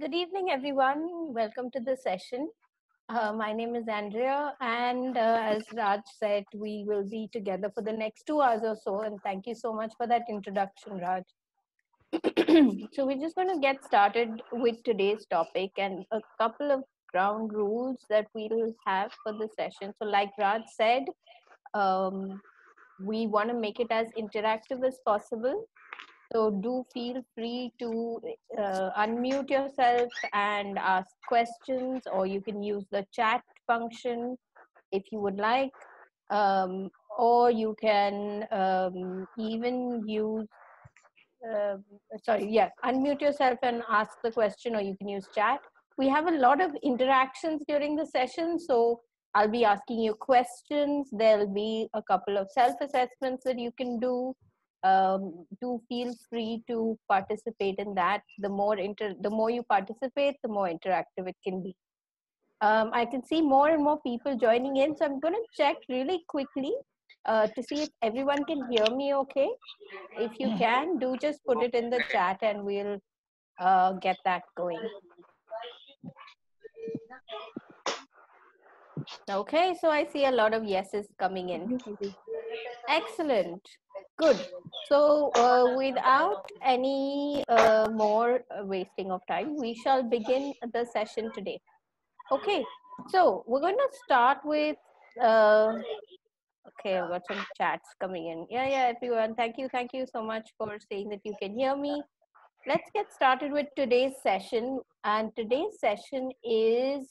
Good evening, everyone. Welcome to the session. Uh, my name is Andrea, and uh, as Raj said, we will be together for the next two hours or so. And thank you so much for that introduction, Raj. so, we're just going to get started with today's topic and a couple of ground rules that we'll have for the session. So, like Raj said, um, we want to make it as interactive as possible so do feel free to uh, unmute yourself and ask questions, or you can use the chat function if you would like, um, or you can um, even use. Uh, sorry, yeah, unmute yourself and ask the question, or you can use chat. We have a lot of interactions during the session, so I'll be asking you questions. There'll be a couple of self assessments that you can do um, do feel free to participate in that. The more inter, the more you participate, the more interactive it can be. Um, I can see more and more people joining in, so I'm going to check really quickly uh, to see if everyone can hear me. Okay, if you can, do just put it in the chat, and we'll uh, get that going. Okay, so I see a lot of yeses coming in. Excellent. Good. So, uh, without any uh, more wasting of time, we shall begin the session today. Okay. So, we're going to start with. Uh, okay, I've got some chats coming in. Yeah, yeah, everyone. Thank you. Thank you so much for saying that you can hear me. Let's get started with today's session. And today's session is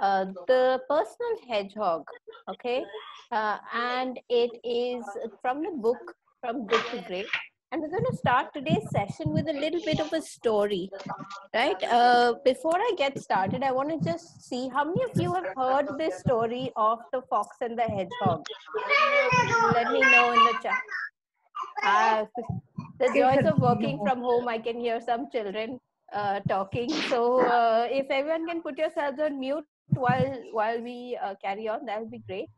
uh, the personal hedgehog okay? Uh, and it is from the book from good to great. And we're going to start today's session with a little bit of a story right? Uh, before i get started i want to just see how many of you have heard this story of the fox and the hedgehog. Let me know in the chat. Uh, the joys of working from home i can hear some children uh, talking. So uh, if everyone can put yourselves on mute while while we uh, carry on that would be great.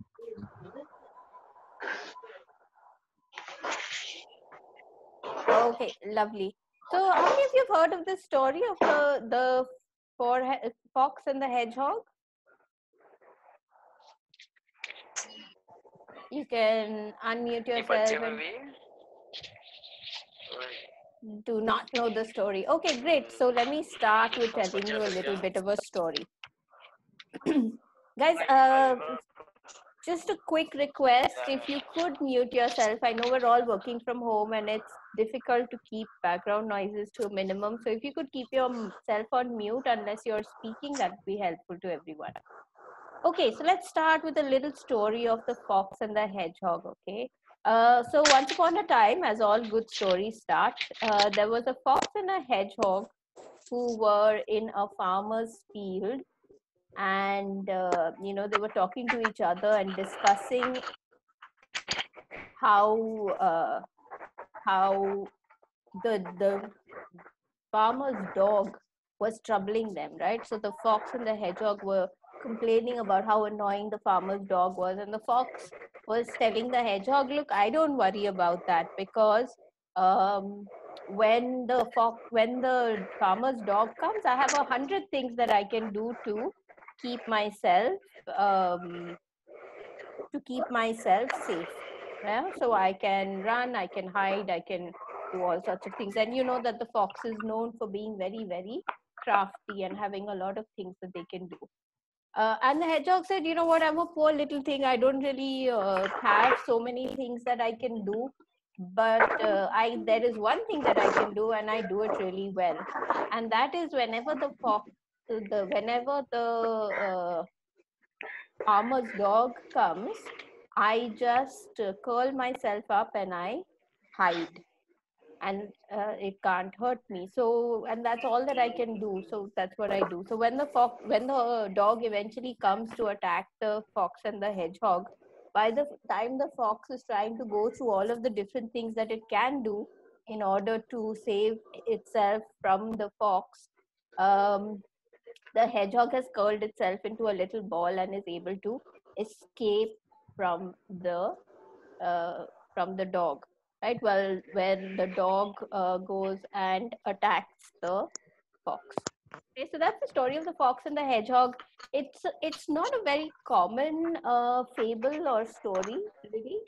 Okay lovely. So how many of you have heard of this story of the the four fox and the hedgehog? You can unmute yourself and do not know the story. Okay great. So let me start with telling you a little bit of a story guys uh, just a quick request. If you could mute yourself i know we're all working from home and it's difficult to keep background noises to a minimum. So if you could keep yourself on mute unless you're speaking that would be helpful to everyone. Okay so let's start with a little story of the fox and the hedgehog okay? Uh, so once upon a time as all good stories start uh, there was a fox and a hedgehog who were in a farmer's field and uh, you know they were talking to each other and discussing how uh, how the the farmer's dog was troubling them right? So the fox and the hedgehog were complaining about how annoying the farmer's dog was. And the fox was telling the hedgehog look i don't worry about that because um, when the fox when the farmer's dog comes i have a hundred things that i can do to keep myself um, to keep myself safe yeah? So i can run i can hide i can do all sorts of things. And you know that the fox is known for being very very crafty and having a lot of things that they can do. Uh, and the hedgehog said you know what? I'm a poor little thing. I don't really uh, have so many things that i can do. But uh, i there is one thing that i can do and i do it really well. And that is whenever the fox the whenever the uh, farmer's dog comes, I just uh, curl myself up and I hide, and uh, it can't hurt me. So, and that's all that I can do. So that's what I do. So when the fox, when the dog eventually comes to attack the fox and the hedgehog, by the time the fox is trying to go through all of the different things that it can do in order to save itself from the fox, um, the hedgehog has curled itself into a little ball and is able to escape from the uh, from the dog right well when the dog uh, goes and attacks the fox Okay, so that's the story of the fox and the hedgehog. It's it's not a very common uh, fable or story, really.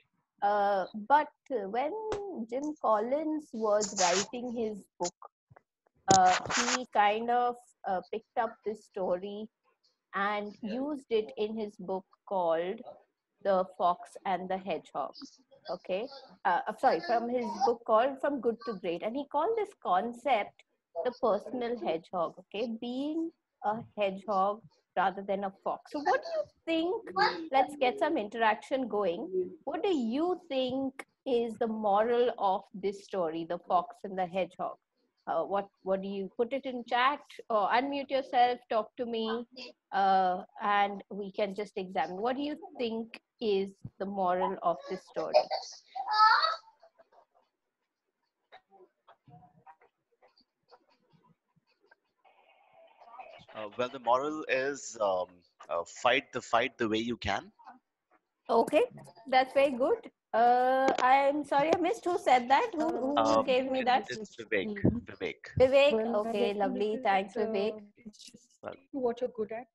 Uh, but when Jim Collins was writing his book, uh, he kind of uh, picked up this story and used it in his book called The Fox and the Hedgehog. Okay, uh, sorry, from his book called From Good to Great, and he called this concept the personal hedgehog. Okay, being a hedgehog rather than a fox. So, what do you think? Let's get some interaction going. What do you think is the moral of this story, the fox and the hedgehog? Uh, what what do you put it in chat or unmute yourself talk to me uh, and we can just examine what do you think is the moral of this story Uh, well, the moral is um, uh, fight the fight the way you can. Okay, that's very good. Uh, I'm sorry, I missed who said that. Who, who Um, gave me that? It's Vivek. Vivek. Vivek. Okay, lovely. Thanks, uh, Vivek. what you're good at.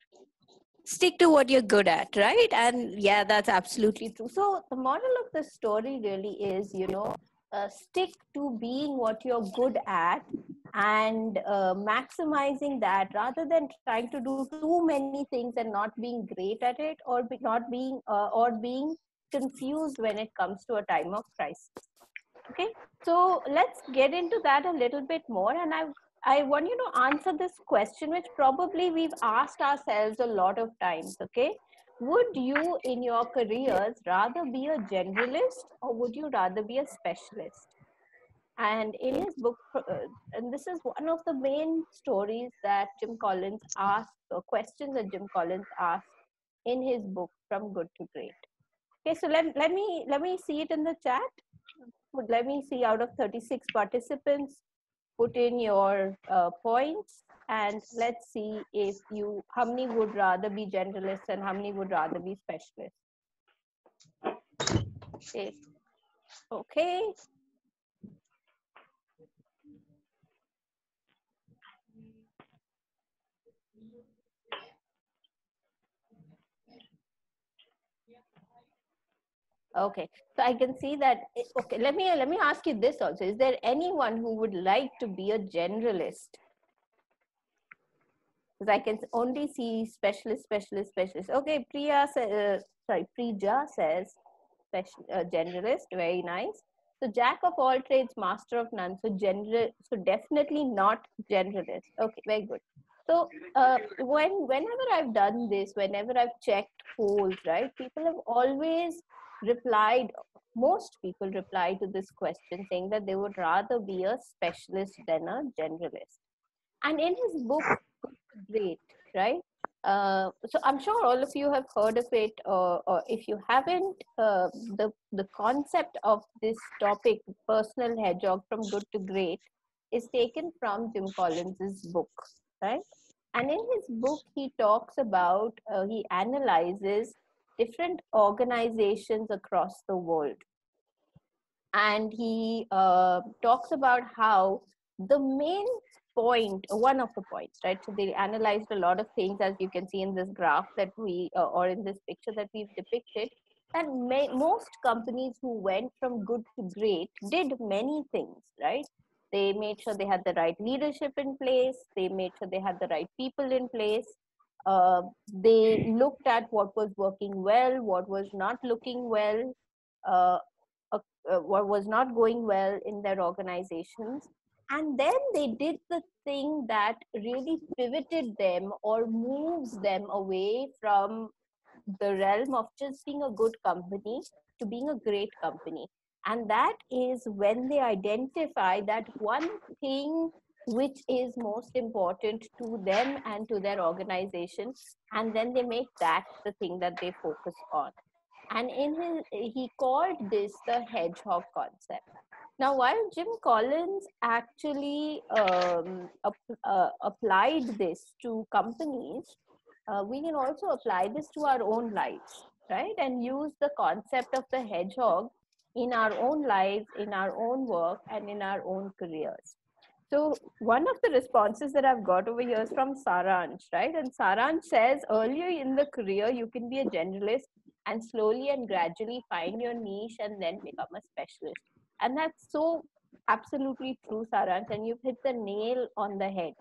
Stick to what you're good at, right? And yeah, that's absolutely true. So the moral of the story really is, you know, uh, stick to being what you're good at and uh, maximizing that rather than trying to do too many things and not being great at it or be, not being uh, or being confused when it comes to a time of crisis. Okay so let's get into that a little bit more and i i want you to answer this question which probably we've asked ourselves a lot of times okay? Would you in your careers rather be a generalist or would you rather be a specialist? And in his book uh, and this is one of the main stories that jim collins asked or questions that jim collins asked in his book from good to great okay so let, let me let me see it in the chat. Let me see out of 36 participants put in your uh, points and let's see if you how many would rather be generalists and how many would rather be specialists? Okay. Okay okay. So i can see that okay let me let me ask you this also. Is there anyone who would like to be a generalist? Because i can only see specialist specialist specialist. Okay priya uh, sorry prija says special uh, generalist. Very nice. So jack of all trades master of none. So general so definitely not generalist. Okay very good. So uh, when whenever i've done this whenever i've checked polls right people have always replied most people reply to this question saying that they would rather be a specialist than a generalist. And in his book great right? Uh, so i'm sure all of you have heard of it or, or if you haven't uh, the the concept of this topic personal hedgehog from good to great is taken from jim collins's book right? And in his book he talks about uh, he analyzes different organizations across the world. And he uh, talks about how the main point one of the points right so they analyzed a lot of things as you can see in this graph that we uh, or in this picture that we've depicted And may, most companies who went from good to great did many things right? They made sure they had the right leadership in place they made sure they had the right people in place uh, they looked at what was working well what was not looking well uh, uh, uh, what was not going well in their organizations. And then they did the thing that really pivoted them or moves them away from the realm of just being a good company to being a great company. And that is when they identify that one thing which is most important to them and to their organization and then they make that the thing that they focus on. And in his he called this the hedgehog concept. Now while jim collins actually um, ap- uh, applied this to companies uh, we can also apply this to our own lives right? And use the concept of the hedgehog in our own lives in our own work and in our own careers So one of the responses that I've got over here is from Saransh, right? And Saransh says earlier in the career you can be a generalist and slowly and gradually find your niche and then become a specialist. And that's so absolutely true, Saransh, and you've hit the nail on the head.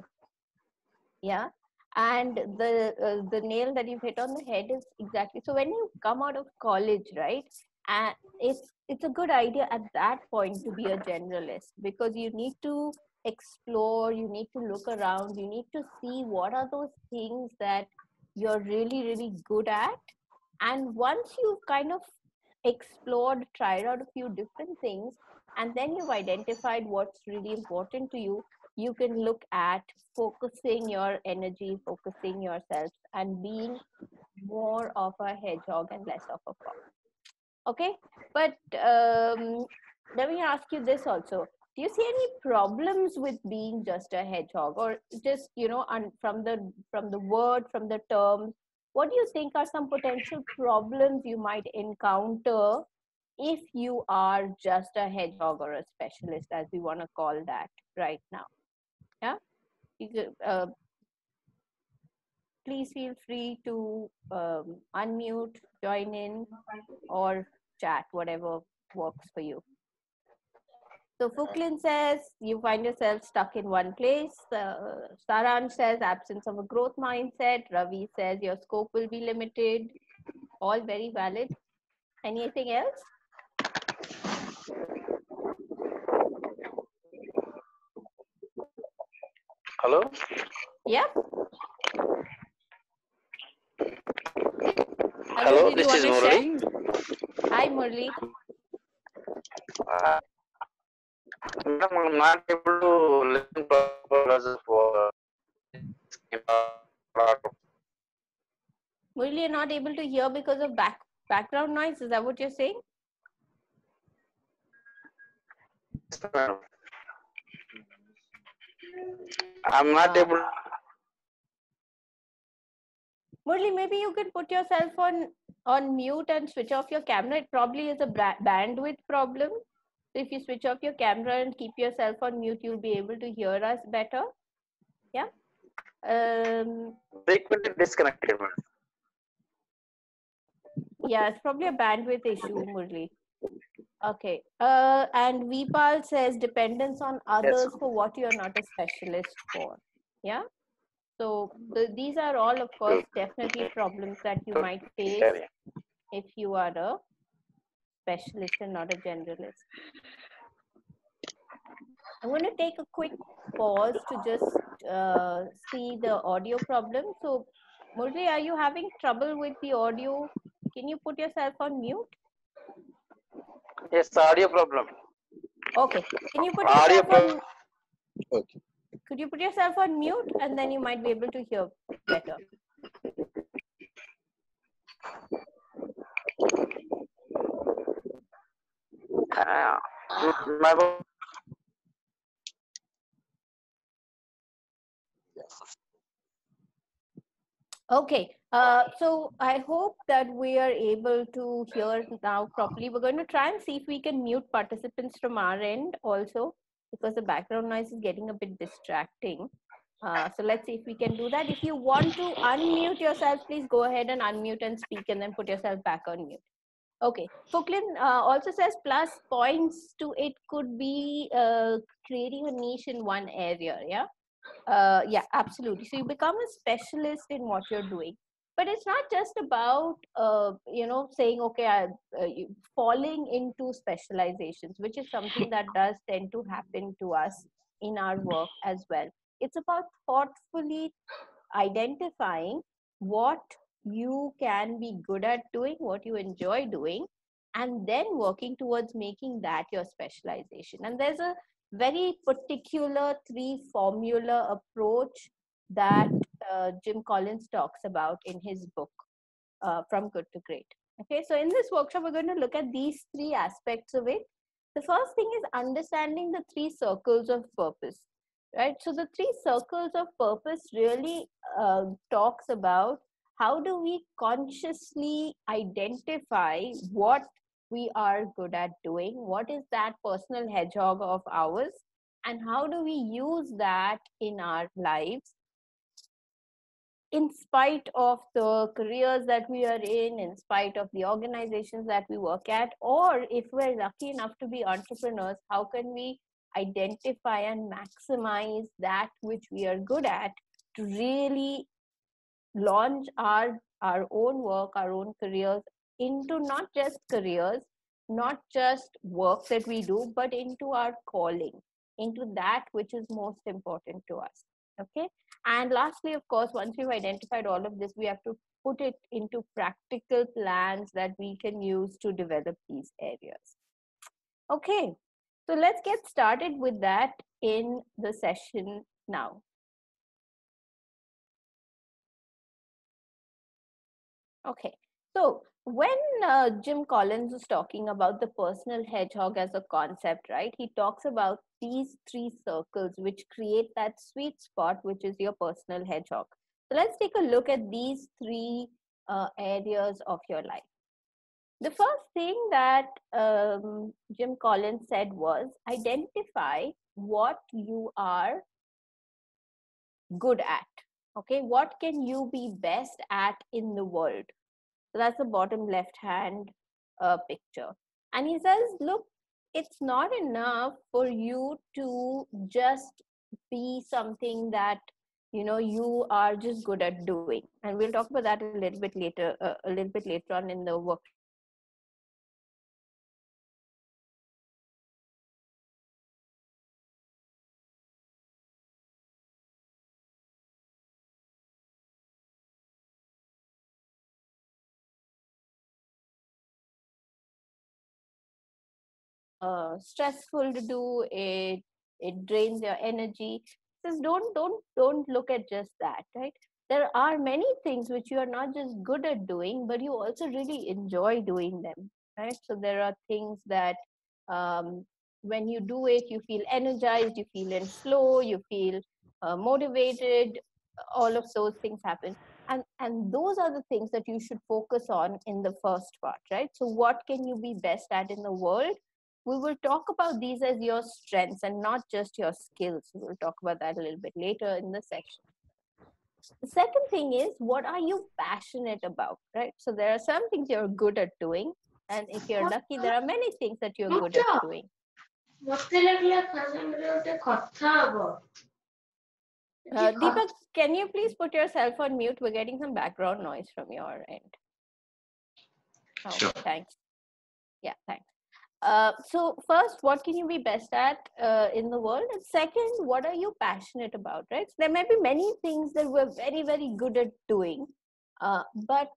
Yeah. And the uh, the nail that you've hit on the head is exactly so when you come out of college, right? And it's it's a good idea at that point to be a generalist because you need to explore you need to look around you need to see what are those things that you're really really good at. And once you've kind of explored tried out a few different things and then you've identified what's really important to you you can look at focusing your energy focusing yourself and being more of a hedgehog and less of a fox okay? But um, let me ask you this also do you see any problems with being just a hedgehog or just you know and from the from the word from the terms what do you think are some potential problems you might encounter if you are just a hedgehog or a specialist as we want to call that right now? Yeah? Could, uh, please feel free to um, unmute join in or chat whatever works for you so Fuklin says you find yourself stuck in one place. Uh, Saransh says absence of a growth mindset. Ravi says your scope will be limited. All very valid. Anything else? Hello? Yeah. Hello, you this is? Murali. Hi, Murli. Uh, Madam, I'm not able to listen properly for Murli, you're not able to hear because of back background noise. Is that what you're saying? I'm not Uh, able. Murli, maybe you can put yourself on on mute and switch off your camera. It probably is a bandwidth problem. So if you switch off your camera and keep yourself on mute, you'll be able to hear us better. Yeah. Um, Frequently disconnected. yeah, it's probably a bandwidth issue, Murli. Okay. Uh, and Vipal says dependence on others for what you're not a specialist for. Yeah. So the, these are all, of course, definitely problems that you might face if you are a specialist and not a generalist. I'm going to take a quick pause to just uh, see the audio problem. So, Murli, are you having trouble with the audio? Can you put yourself on mute? Yes, audio problem. Okay. Can you put Audio yourself pro- on? Okay. Could you put yourself on mute, and then you might be able to hear better. My Okay, uh, so I hope that we are able to hear now properly. We're going to try and see if we can mute participants from our end also, because the background noise is getting a bit distracting. Uh, so let's see if we can do that. If you want to unmute yourself, please go ahead and unmute and speak and then put yourself back on mute. Okay, Fuklin uh, also says plus points to it could be uh, creating a niche in one area, yeah? uh, yeah absolutely. So you become a specialist in what you're doing. But it's not just about uh, you know saying okay I, uh, falling into specializations which is something that does tend to happen to us in our work as well. It's about thoughtfully identifying what you can be good at doing what you enjoy doing and then working towards making that your specialization and there's a very particular three formula approach that uh, Jim Collins talks about in his book, uh, From Good to Great. Okay, so in this workshop, we're going to look at these three aspects of it. The first thing is understanding the three circles of purpose, right? So the three circles of purpose really uh, talks about how do we consciously identify what we are good at doing? What is that personal hedgehog of ours? And how do we use that in our lives? In spite of the careers that we are in, in spite of the organizations that we work at, or if we're lucky enough to be entrepreneurs, how can we identify and maximize that which we are good at to really launch our our own work our own careers into not just careers not just work that we do but into our calling into that which is most important to us okay? And lastly of course once we've identified all of this we have to put it into practical plans that we can use to develop these areas. Okay so let's get started with that in the session now okay so when uh, Jim Collins was talking about the personal hedgehog as a concept, right, he talks about these three circles which create that sweet spot, which is your personal hedgehog. So let's take a look at these three uh, areas of your life. The first thing that um, Jim Collins said was identify what you are good at. Okay, what can you be best at in the world? So that's the bottom left hand uh, picture. And he says, look, it's not enough for you to just be something that you know you are just good at doing and we'll talk about that a little bit later uh, a little bit later on in the work stressful to do it it drains your energy. Says don't don't don't look at just that right? There are many things which you are not just good at doing but you also really enjoy doing them right? So there are things that um, when you do it you feel energized you feel in flow you feel uh, motivated all of those things happen. And and those are the things that you should focus on in the first part right? So what can you be best at in the world we will talk about these as your strengths and not just your skills. We'll talk about that a little bit later in the section. The second thing is, what are you passionate about, right? So there are some things you're good at doing, and if you're lucky, there are many things that you're good at doing. Uh, Deepak, can you please put yourself on mute? We're getting some background noise from your end. Oh, sure. Thanks. Yeah, thanks. Uh, so first what can you be best at uh, in the world? And second what are you passionate about right? So there may be many things that we're very very good at doing uh, but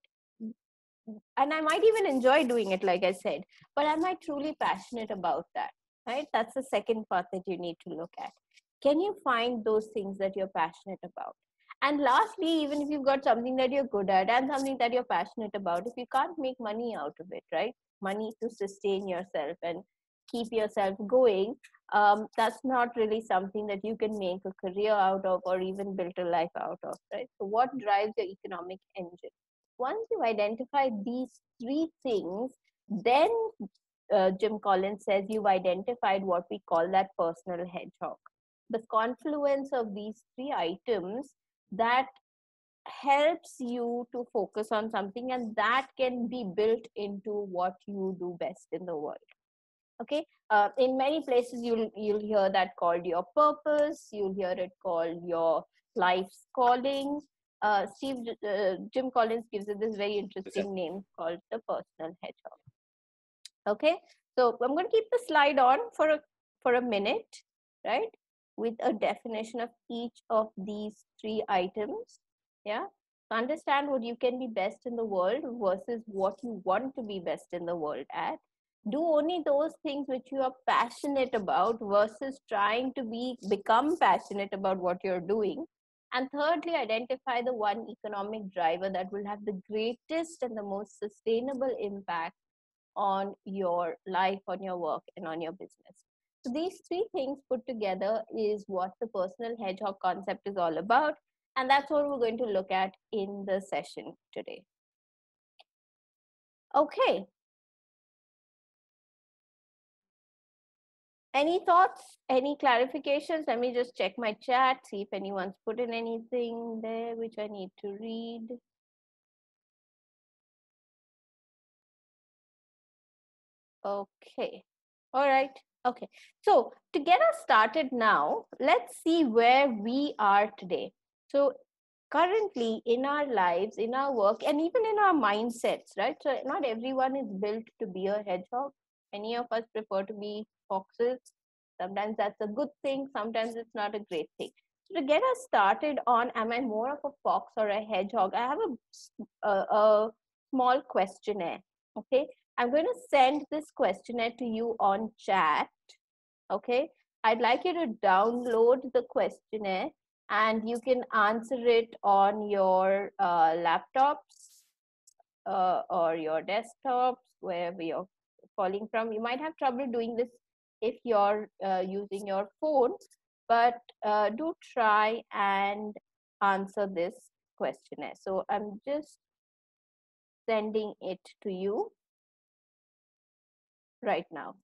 and i might even enjoy doing it like i said but am i truly passionate about that right? That's the second part that you need to look at. Can you find those things that you're passionate about? And lastly even if you've got something that you're good at and something that you're passionate about if you can't make money out of it right money to sustain yourself and keep yourself going um, that's not really something that you can make a career out of or even build a life out of right? So what drives your economic engine? Once you identify these three things then uh, jim collins says you've identified what we call that personal hedgehog. The confluence of these three items that helps you to focus on something and that can be built into what you do best in the world. Okay? Uh, in many places you'll you'll hear that called your purpose you'll hear it called your life's calling. Uh, steve uh, jim collins gives it this very interesting name called the personal hedgehog. Okay? So i'm going to keep the slide on for a for a minute right with a definition of each of these three items yeah. So understand what you can be best in the world versus what you want to be best in the world at. Do only those things which you are passionate about versus trying to be become passionate about what you're doing. And thirdly identify the one economic driver that will have the greatest and the most sustainable impact on your life on your work and on your business. So these three things put together is what the personal hedgehog concept is all about and that's what we're going to look at in the session today. Okay. any thoughts? Any clarifications? Let me just check my chat see if anyone's put in anything there which i need to read. Okay. All right. Okay. So to get us started now let's see where we are today so currently in our lives in our work and even in our mindsets right? So not everyone is built to be a hedgehog. Many of us prefer to be foxes. Sometimes that's a good thing sometimes it's not a great thing. So to get us started on am i more of a fox or a hedgehog? I have a, a, a small questionnaire okay? I'm going to send this questionnaire to you on chat okay? I'd like you to download the questionnaire and you can answer it on your uh, laptops uh, or your desktops wherever you're calling from. You might have trouble doing this if you're uh, using your phone but uh, do try and answer this questionnaire. So i'm just sending it to you right now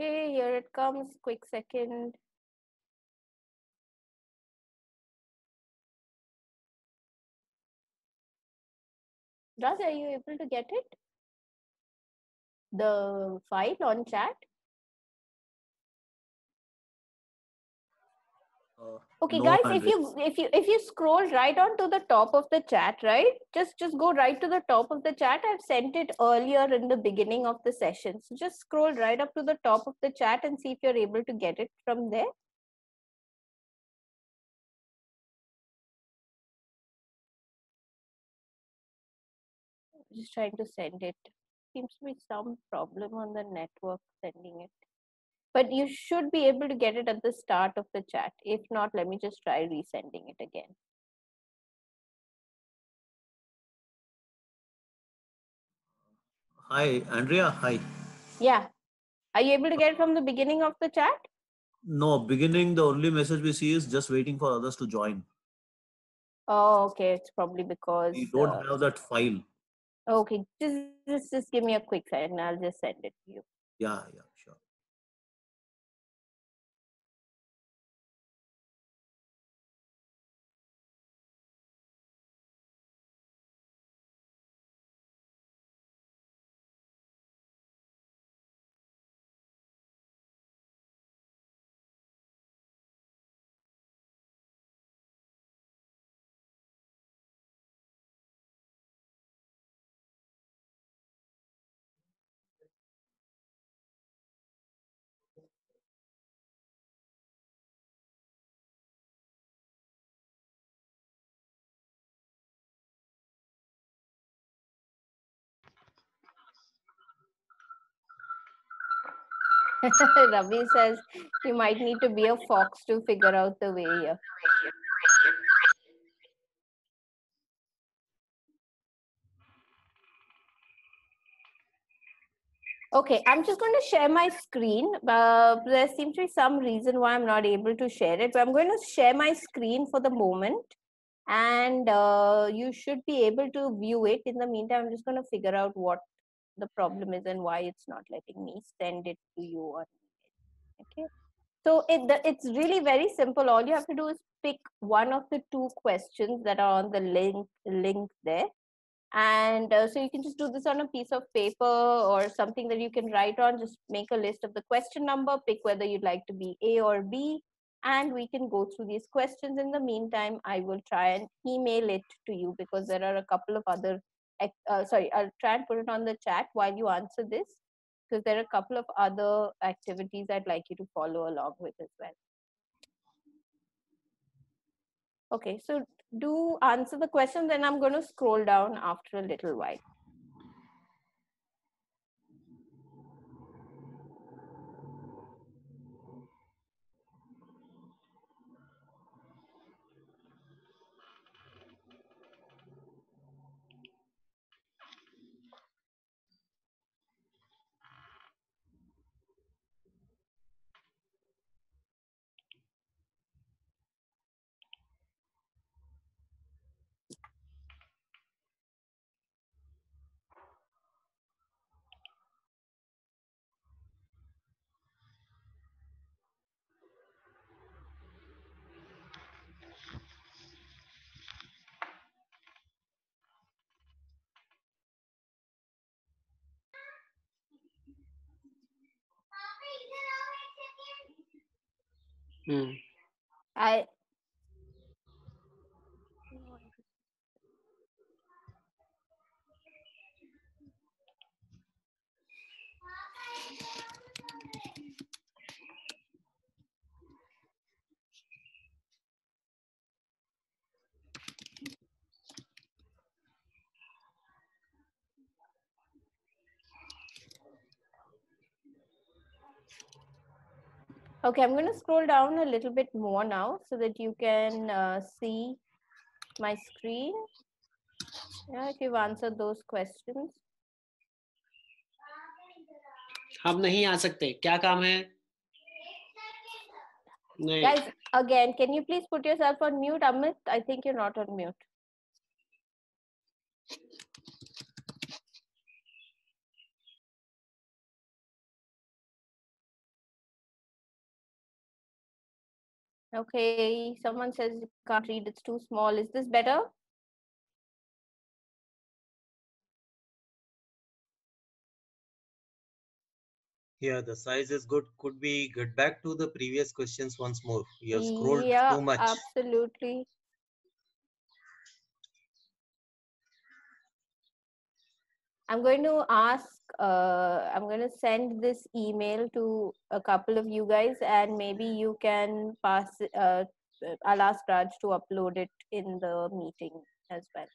Okay, here it comes. Quick second. Raj, are you able to get it? The file on chat? Uh, okay, no, guys, if you if you if you scroll right on to the top of the chat, right? Just just go right to the top of the chat. I've sent it earlier in the beginning of the session. So just scroll right up to the top of the chat and see if you're able to get it from there. Just trying to send it. Seems to be some problem on the network sending it. But you should be able to get it at the start of the chat. If not, let me just try resending it again. Hi, Andrea. Hi. Yeah. Are you able to get it from the beginning of the chat? No, beginning, the only message we see is just waiting for others to join. Oh, okay. It's probably because. We don't uh, have that file. okay, just, just just give me a quick second. I'll just send it to you. Yeah, yeah, Ravi says you might need to be a fox to figure out the way here. Okay, I'm just going to share my screen. Uh, there seems to be some reason why I'm not able to share it, but I'm going to share my screen for the moment. And uh, you should be able to view it. In the meantime, I'm just going to figure out what the problem is and why it's not letting me send it to you email. Okay. So it, the, it's really very simple. All you have to do is pick one of the two questions that are on the link link there and uh, so you can just do this on a piece of paper or something that you can write on just make a list of the question number pick whether you'd like to be a or b and we can go through these questions in the meantime i will try and email it to you because there are a couple of other uh, sorry i'll try and put it on the chat while you answer this because there are a couple of other activities i'd like you to follow along with as well. Okay so do answer the question then i'm going to scroll down after a little while Hmm. I Okay, I'm going to scroll down a little bit more now so that you can uh, see my screen. Yeah, if you've answered those questions. हम नहीं आ सकते क्या काम है नहीं Guys, again, can you please put yourself on mute? Amit, I think you're not on mute. Okay, someone says you can't read, it's too small. Is this better? Yeah, the size is good. Could we get back to the previous questions once more? You have scrolled yeah, too much. absolutely. I'm going to ask, uh, I'm going to send this email to a couple of you guys, and maybe you can pass, uh, I'll ask Raj to upload it in the meeting as well.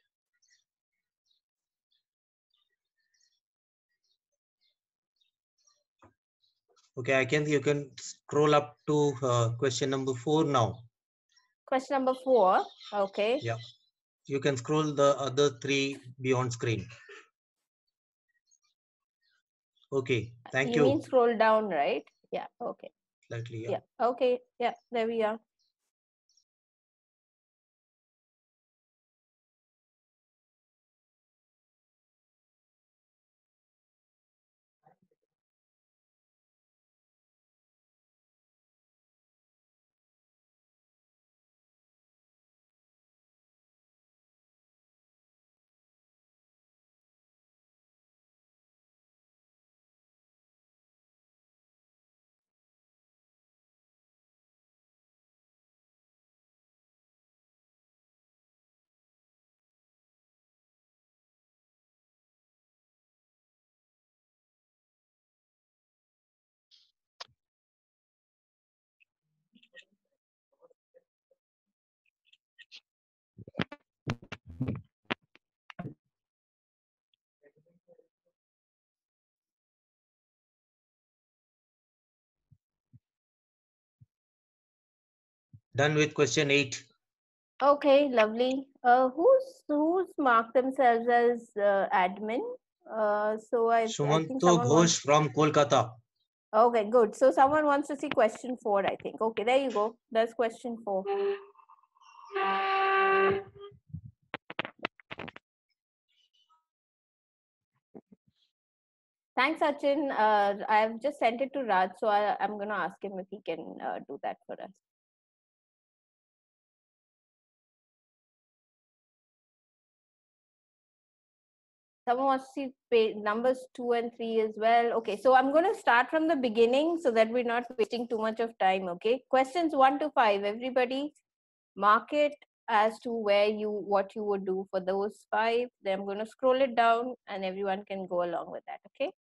Okay, I can, you can scroll up to uh, question number four now. Question number four. Okay. Yeah. You can scroll the other three beyond screen. Okay, thank you you. mean scroll down, right? Yeah. Okay. Slightly, yeah. Yeah. Okay. Yeah. There we are. Done with question eight. Okay, lovely. Uh, who's who's marked themselves as uh, admin? Uh, so I, Sumanto wants- Ghosh from Kolkata. Okay, good. So someone wants to see question four, I think. Okay, there you go. That's question four. Thanks, Sachin. Uh, I've just sent it to Raj, so I, I'm going to ask him if he can uh, do that for us. Someone wants to see numbers two and three as well. Okay, so I'm going to start from the beginning so that we're not wasting too much of time. Okay, questions one to five. Everybody, mark it as to where you what you would do for those five. Then I'm going to scroll it down, and everyone can go along with that. Okay.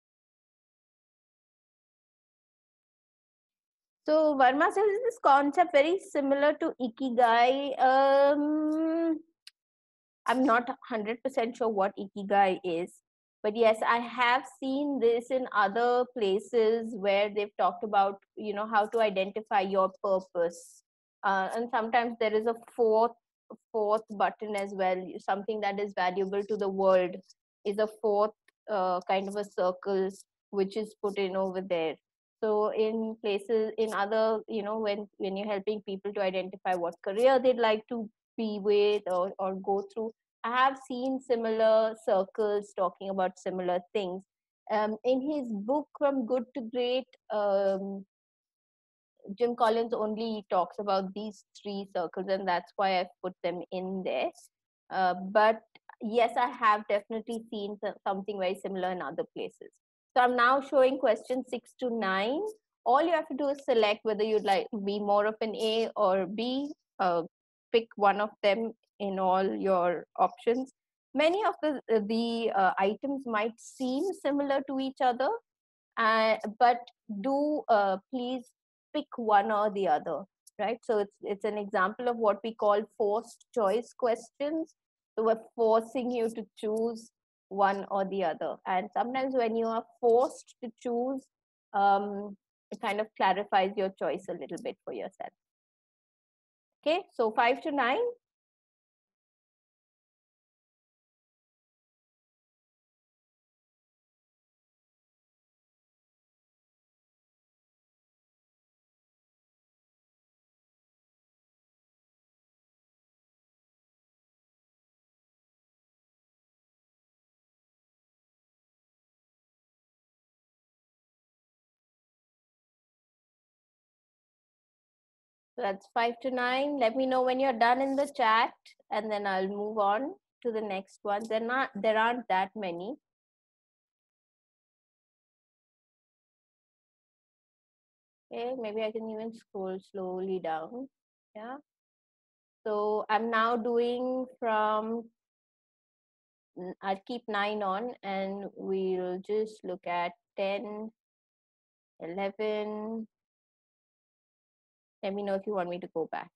So Varma says, this concept very similar to Ikigai? Um, I'm not 100% sure what Ikigai is, but yes, I have seen this in other places where they've talked about, you know, how to identify your purpose. Uh, and sometimes there is a fourth fourth button as well, something that is valuable to the world is a fourth uh, kind of a circle which is put in over there so in places in other you know when when you're helping people to identify what career they'd like to be with or, or go through i have seen similar circles talking about similar things um, in his book from good to great um, jim collins only talks about these three circles and that's why i've put them in there uh, but yes i have definitely seen so- something very similar in other places so I'm now showing question six to nine. all you have to do is select whether you'd like be more of an A or B. Uh, pick one of them in all your options. Many of the the uh, items might seem similar to each other, uh, but do uh, please pick one or the other. Right. So it's it's an example of what we call forced choice questions. So we're forcing you to choose one or the other. And sometimes when you are forced to choose, um, it kind of clarifies your choice a little bit for yourself. Okay, so 5 to 9 that's five to nine. Let me know when you're done in the chat and then I'll move on to the next one. There not there aren't that many. Okay, maybe I can even scroll slowly down. Yeah. So I'm now doing from I'll keep nine on and we'll just look at 10, 11, let me know if you want me to go back.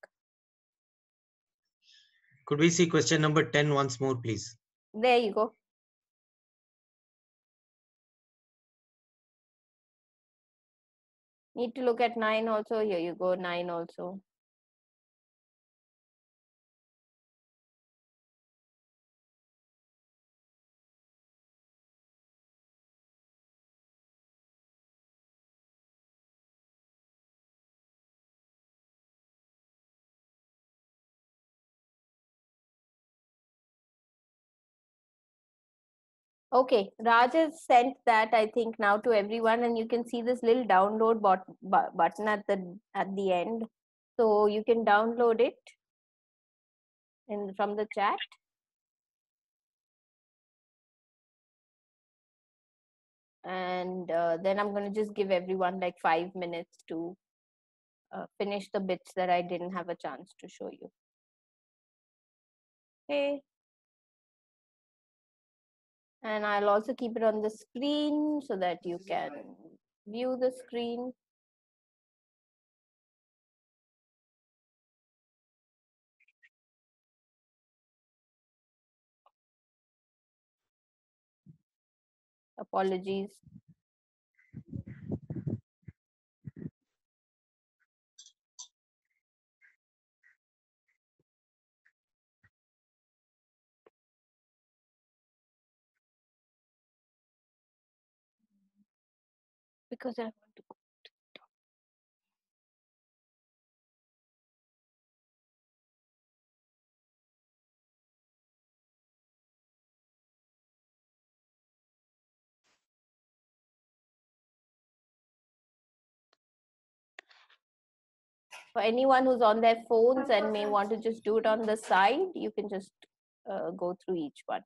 Could we see question number 10 once more, please? There you go. Need to look at nine also. Here you go, nine also. Okay, Raj has sent that I think now to everyone, and you can see this little download bot, bu- button at the at the end. So you can download it in from the chat. And uh, then I'm going to just give everyone like five minutes to uh, finish the bits that I didn't have a chance to show you. Okay. And I'll also keep it on the screen so that you can view the screen. Apologies. Because I want to go. to the top. For anyone who's on their phones and may want to just do it on the side, you can just uh, go through each one.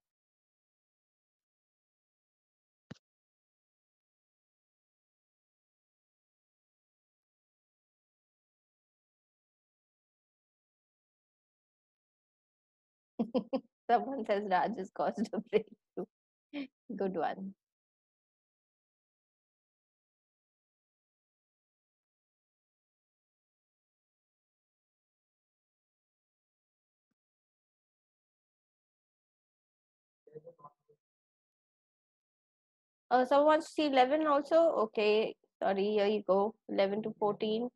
Someone says Raj has caused a breakthrough. Good one. Uh, someone see 11 also? Okay, sorry, here you go. 11 to 14.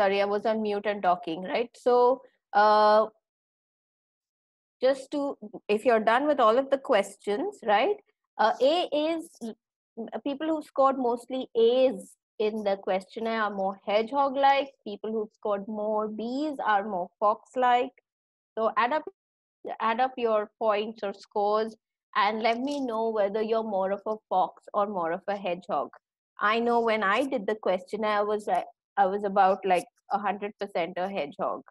Sorry, I was on mute and talking, right? So, uh, just to, if you're done with all of the questions, right? Uh, A is people who scored mostly A's in the questionnaire are more hedgehog-like. People who scored more B's are more fox-like. So add up, add up your points or scores, and let me know whether you're more of a fox or more of a hedgehog. I know when I did the questionnaire, I was like, I was about like a hundred percent a hedgehog.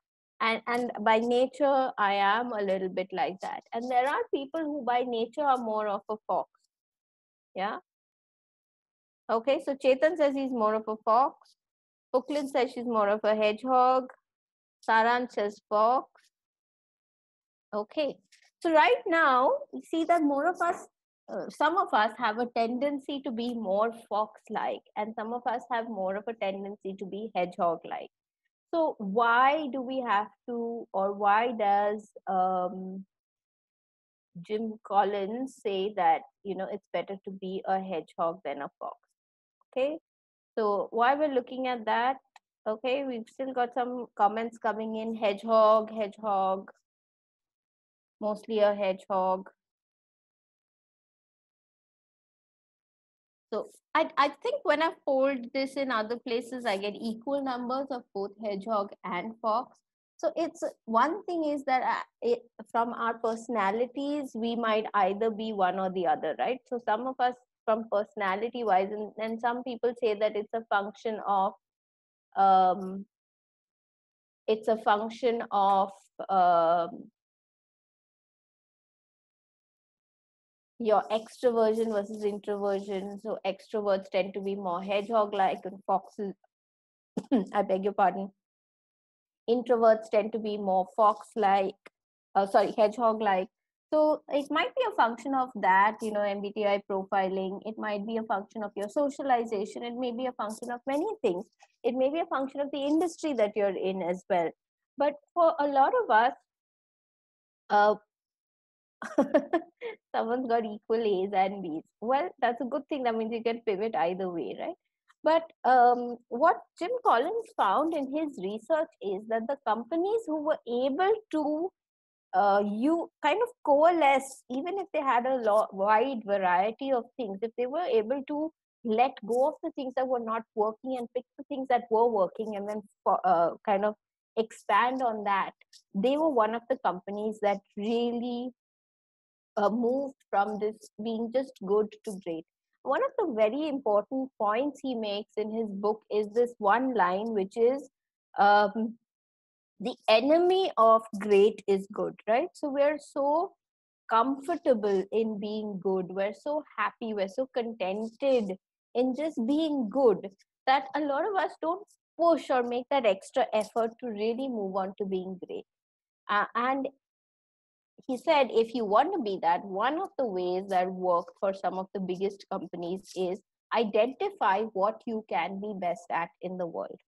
And and by nature, I am a little bit like that. And there are people who by nature are more of a fox. Yeah. Okay, so Chetan says he's more of a fox. Puklin says she's more of a hedgehog. Saran says fox. Okay, so right now, you see that more of us, uh, some of us have a tendency to be more fox-like and some of us have more of a tendency to be hedgehog-like. So why do we have to, or why does um, Jim Collins say that, you know, it's better to be a hedgehog than a fox? Okay, so while we're looking at that, okay, we've still got some comments coming in, hedgehog, hedgehog, mostly a hedgehog. So I, I think when I've polled this in other places, I get equal numbers of both hedgehog and fox. So it's one thing is that uh, it, from our personalities, we might either be one or the other, right? So some of us from personality wise, and, and some people say that it's a function of, um, it's a function of um, your extroversion versus introversion. So extroverts tend to be more hedgehog-like and foxes, I beg your pardon. Introverts tend to be more fox-like, uh, sorry, hedgehog-like. So it might be a function of that, you know, MBTI profiling. It might be a function of your socialization. It may be a function of many things. It may be a function of the industry that you're in as well. But for a lot of us, uh, someone's got equal A's and B's. Well, that's a good thing. That means you can pivot either way, right? But um, what Jim Collins found in his research is that the companies who were able to uh, you kind of coalesce, even if they had a lot, wide variety of things, if they were able to let go of the things that were not working and pick the things that were working and then uh, kind of expand on that, they were one of the companies that really uh, moved from this being just good to great. One of the very important points he makes in his book is this one line, which is um, the enemy of great is good, right? So we're so comfortable in being good, we're so happy, we're so contented in just being good that a lot of us don't push or make that extra effort to really move on to being great. Uh, and he said if you want to be that one of the ways that work for some of the biggest companies is identify what you can be best at in the world.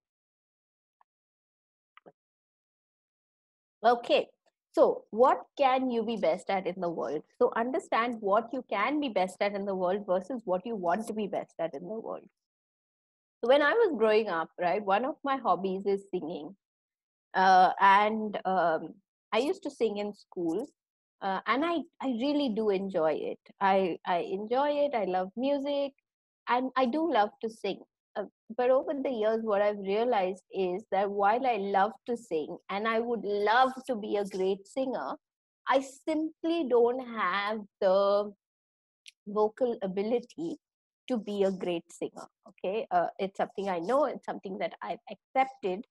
Okay so what can you be best at in the world? So understand what you can be best at in the world versus what you want to be best at in the world. So when i was growing up right one of my hobbies is singing. Uh, and um, i used to sing in school uh, and I, I really do enjoy it. I, I enjoy it. I love music and I do love to sing. Uh, but over the years, what I've realized is that while I love to sing and I would love to be a great singer, I simply don't have the vocal ability to be a great singer. Okay, uh, it's something I know, it's something that I've accepted.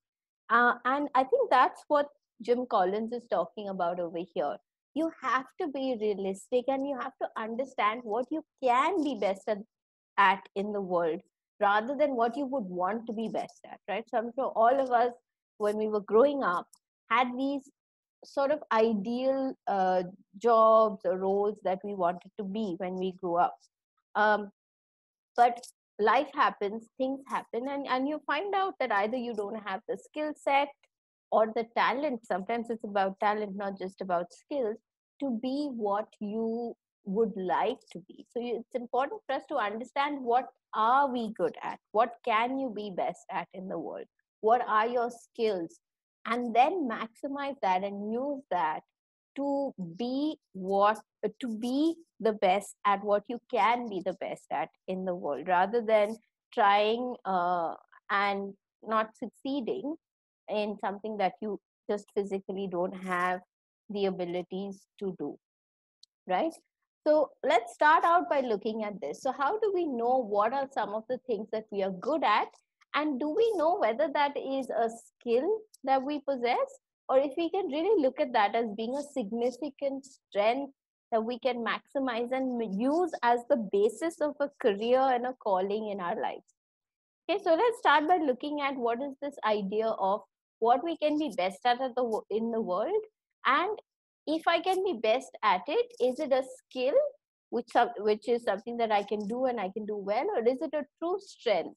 Uh, and I think that's what Jim Collins is talking about over here you have to be realistic and you have to understand what you can be best at, in the world rather than what you would want to be best at right? So i'm sure all of us when we were growing up had these sort of ideal uh, jobs or roles that we wanted to be when we grew up. Um, but life happens things happen and, and you find out that either you don't have the skill set or the talent sometimes it's about talent not just about skills to be what you would like to be. So it's important for us to understand what are we good at? What can you be best at in the world? What are your skills? And then maximize that and use that to be what to be the best at what you can be the best at in the world rather than trying uh, and not succeeding in something that you just physically don't have the abilities to do right? So let's start out by looking at this. So how do we know what are some of the things that we are good at? And do we know whether that is a skill that we possess? Or if we can really look at that as being a significant strength that we can maximize and use as the basis of a career and a calling in our lives. Okay so let's start by looking at what is this idea of what we can be best at, at the, in the world and if i can be best at it is it a skill which which is something that i can do and i can do well or is it a true strength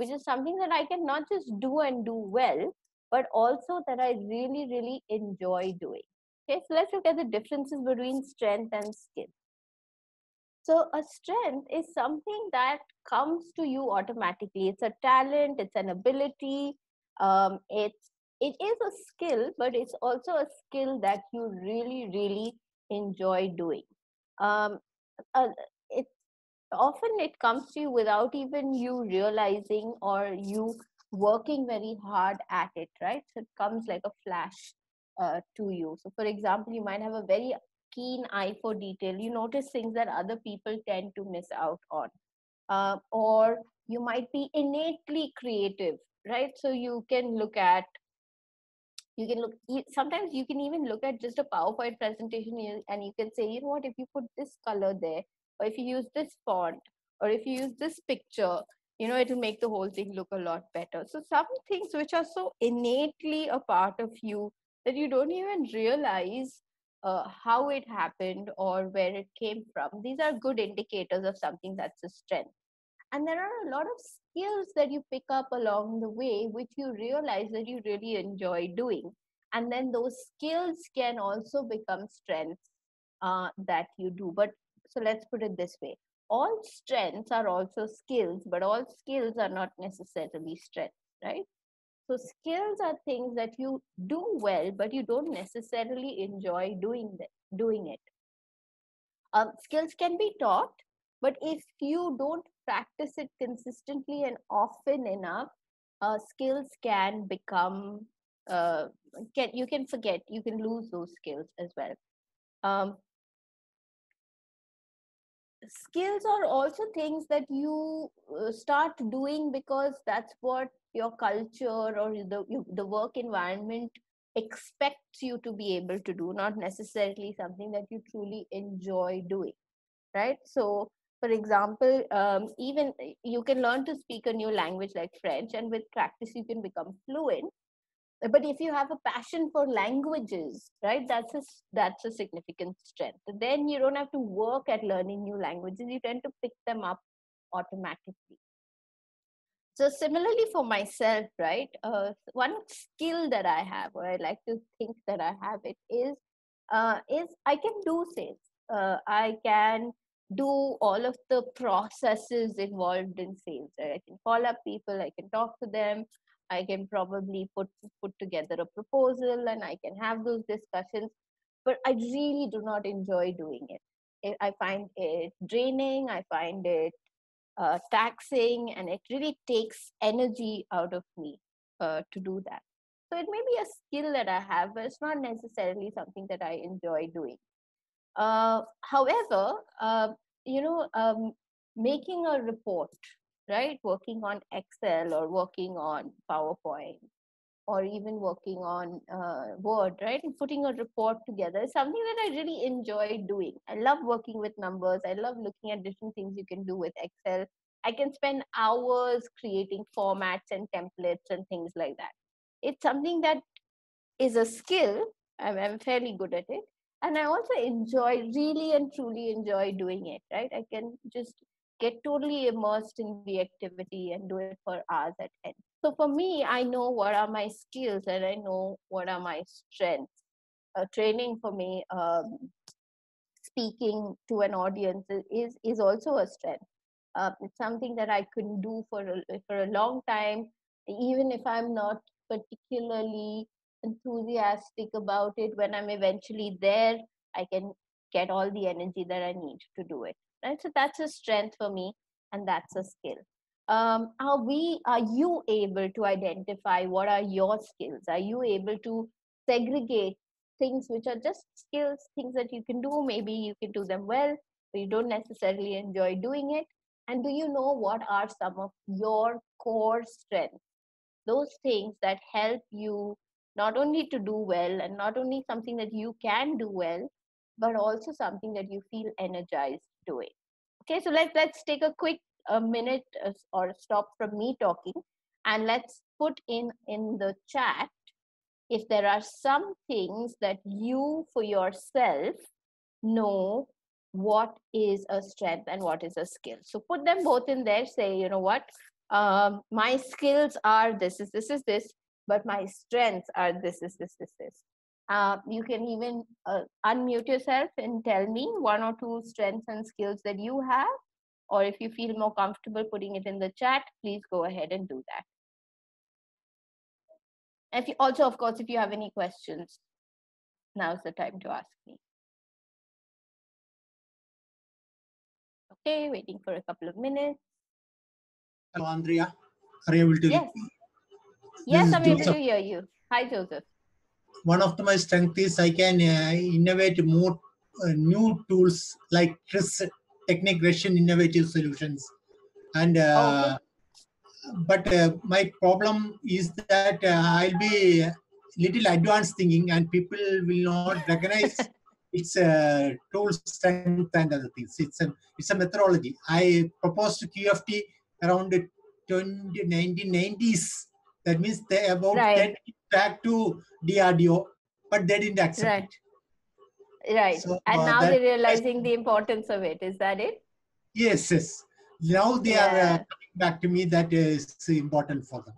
which is something that I can not just do and do well, but also that I really, really enjoy doing. Okay, so let's look at the differences between strength and skill. So, a strength is something that comes to you automatically. It's a talent, it's an ability, um, it's it is a skill, but it's also a skill that you really, really enjoy doing. Um, uh, it's often it comes to you without even you realizing or you working very hard at it right? So it comes like a flash uh, to you. So for example you might have a very keen eye for detail. You notice things that other people tend to miss out on. Uh, or you might be innately creative right? So you can look at you can look sometimes you can even look at just a powerpoint presentation and you can say you know what? If you put this color there or if you use this font or if you use this picture you know it'll make the whole thing look a lot better. So some things which are so innately a part of you that you don't even realize uh, how it happened or where it came from. These are good indicators of something that's a strength. And there are a lot of skills that you pick up along the way which you realize that you really enjoy doing and then those skills can also become strengths uh, that you do but so let's put it this way all strengths are also skills, but all skills are not necessarily strengths, right? So skills are things that you do well, but you don't necessarily enjoy doing that, doing it. Um, skills can be taught, but if you don't practice it consistently and often enough, uh, skills can become uh, can you can forget you can lose those skills as well. Um, skills are also things that you uh, start doing because that's what your culture or the the work environment expects you to be able to do not necessarily something that you truly enjoy doing right so for example um, even you can learn to speak a new language like french and with practice you can become fluent. But if you have a passion for languages right that's a that's a significant strength. Then you don't have to work at learning new languages. You tend to pick them up automatically. So similarly for myself right uh, one skill that i have or i like to think that i have it is uh, is i can do sales. Uh, i can do all of the processes involved in sales i can call up people i can talk to them I can probably put put together a proposal and I can have those discussions. But I really do not enjoy doing it. I find it draining. I find it uh, taxing, and it really takes energy out of me uh, to do that. So it may be a skill that I have, but it's not necessarily something that I enjoy doing. Uh, however, uh, you know, um, making a report right? Working on Excel or working on PowerPoint or even working on uh, Word, right? And putting a report together is something that I really enjoy doing. I love working with numbers. I love looking at different things you can do with Excel. I can spend hours creating formats and templates and things like that. It's something that is a skill. I'm, I'm fairly good at it. And I also enjoy, really and truly enjoy doing it, right? I can just get totally immersed in the activity and do it for hours at end. So for me, I know what are my skills and I know what are my strengths. Uh, training for me, um, speaking to an audience is is also a strength. Uh, it's something that I couldn't do for a, for a long time. even if I'm not particularly enthusiastic about it, when I'm eventually there, I can get all the energy that I need to do it. Right. So that's a strength for me, and that's a skill. Um, are we? Are you able to identify what are your skills? Are you able to segregate things which are just skills, things that you can do? Maybe you can do them well, but you don't necessarily enjoy doing it. And do you know what are some of your core strengths? Those things that help you not only to do well and not only something that you can do well, but also something that you feel energized doing. Okay, so let's let's take a quick a minute uh, or stop from me talking and let's put in in the chat if there are some things that you for yourself know what is a strength and what is a skill so put them both in there say you know what um, my skills are this is this is this but my strengths are this is this this this. Uh, you can even uh, unmute yourself and tell me one or two strengths and skills that you have or if you feel more comfortable putting it in the chat please go ahead and do that. If you, also of course if you have any questions now's the time to ask me. Okay waiting for a couple of minutes. Hello, Andrea. Are you able to? yes yes i'm able to hear you hi joseph One of my strengths is I can uh, innovate more uh, new tools like TRIZ, Technic Russian Innovative Solutions. And uh, but uh, my problem is that uh, I'll be little advanced thinking and people will not recognize its uh, tool strength and other things. It's a it's a methodology. I proposed QFT around the 20, 1990s. That means they about Right. 10 back to DRDO, but they didn't accept Right. it. right So, and uh, now that- they're realizing the importance of it is that it Yes, yes. Now they are uh, coming back to me that is important for them.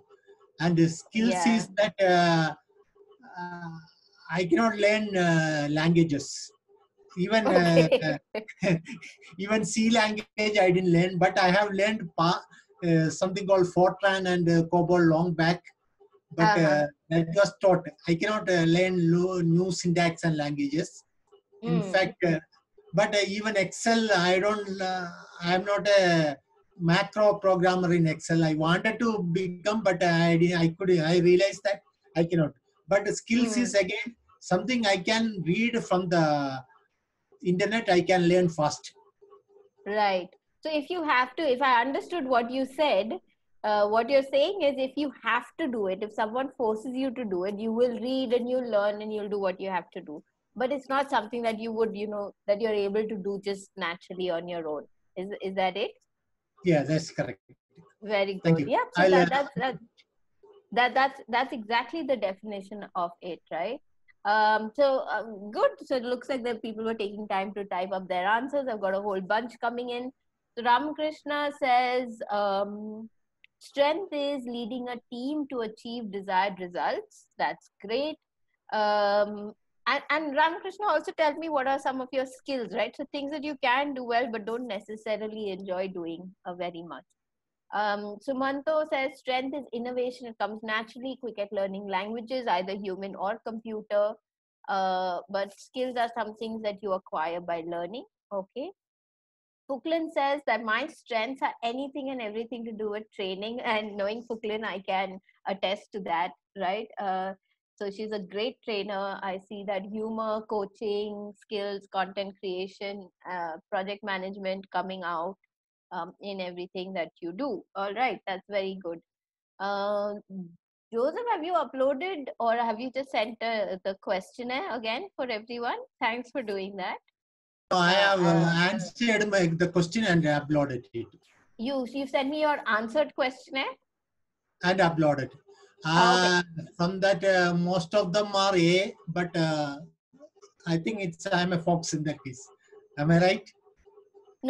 And the skills Yeah. is that uh, uh, I cannot learn uh, languages. Even uh, okay even C language I didn't learn, but I have learned pa- uh, something called Fortran and uh, COBOL long back. But Uh-huh. uh, that was taught. I cannot uh, learn new syntax and languages. In Mm. fact, uh, but uh, even Excel, I don't. Uh, I'm not a macro programmer in Excel. I wanted to become, but I didn't- I could. I realized that I cannot. But the skills Mm. is again something I can read from the internet. I can learn fast. Right. So if you have to, if I understood what you said, uh, what you're saying is if you have to do it, if someone forces you to do it, you will read and you'll learn and you'll do what you have to do. But it's not something that you would, you know, that you're able to do just naturally on your own. Is is that it? Yeah, that's correct. Very good. Thank you. Yeah. So that, uh, that's that, that that's that's exactly the definition of it, right? Um, so um, good. So it looks like the people were taking time to type up their answers. I've got a whole bunch coming in. So Ramakrishna says, um, strength is leading a team to achieve desired results. That's great. Um, and, and Ramakrishna also tell me what are some of your skills, right? So things that you can do well, but don't necessarily enjoy doing uh, very much. Um, Sumanto says strength is innovation. It comes naturally, quick at learning languages, either human or computer. Uh, but skills are some things that you acquire by learning. Okay. Fuklin says that my strengths are anything and everything to do with training. And knowing Fuklin, I can attest to that, right? Uh, so she's a great trainer. I see that humor, coaching, skills, content creation, uh, project management coming out um, in everything that you do. All right, that's very good. Uh, Joseph, have you uploaded or have you just sent uh, the questionnaire again for everyone? Thanks for doing that. I have uh, Uh, answered my, the question and uploaded it. You you sent me your answered questionnaire. and uploaded. Ah, Uh, from that, uh, most of them are A, but uh, I think it's I'm a fox in that case. Am I right?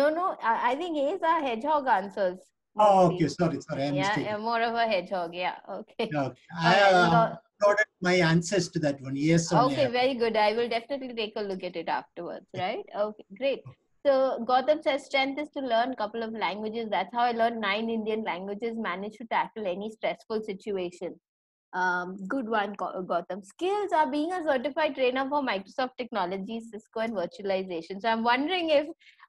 No, no, I, I think A's are hedgehog answers. Oh, okay. Sorry, sorry. I'm Yeah, mistaken. more of a hedgehog. Yeah. Okay. Okay. I uh, uploaded my answers to that one. Yes. Okay, very good. I will definitely take a look at it afterwards, right? Okay, great. So Gautam says strength is to learn a couple of languages. That's how I learned nine Indian languages, managed to tackle any stressful situation. Um, good one, Gautam. Skills are being a certified trainer for Microsoft Technology, Cisco, and virtualization. So I'm wondering if,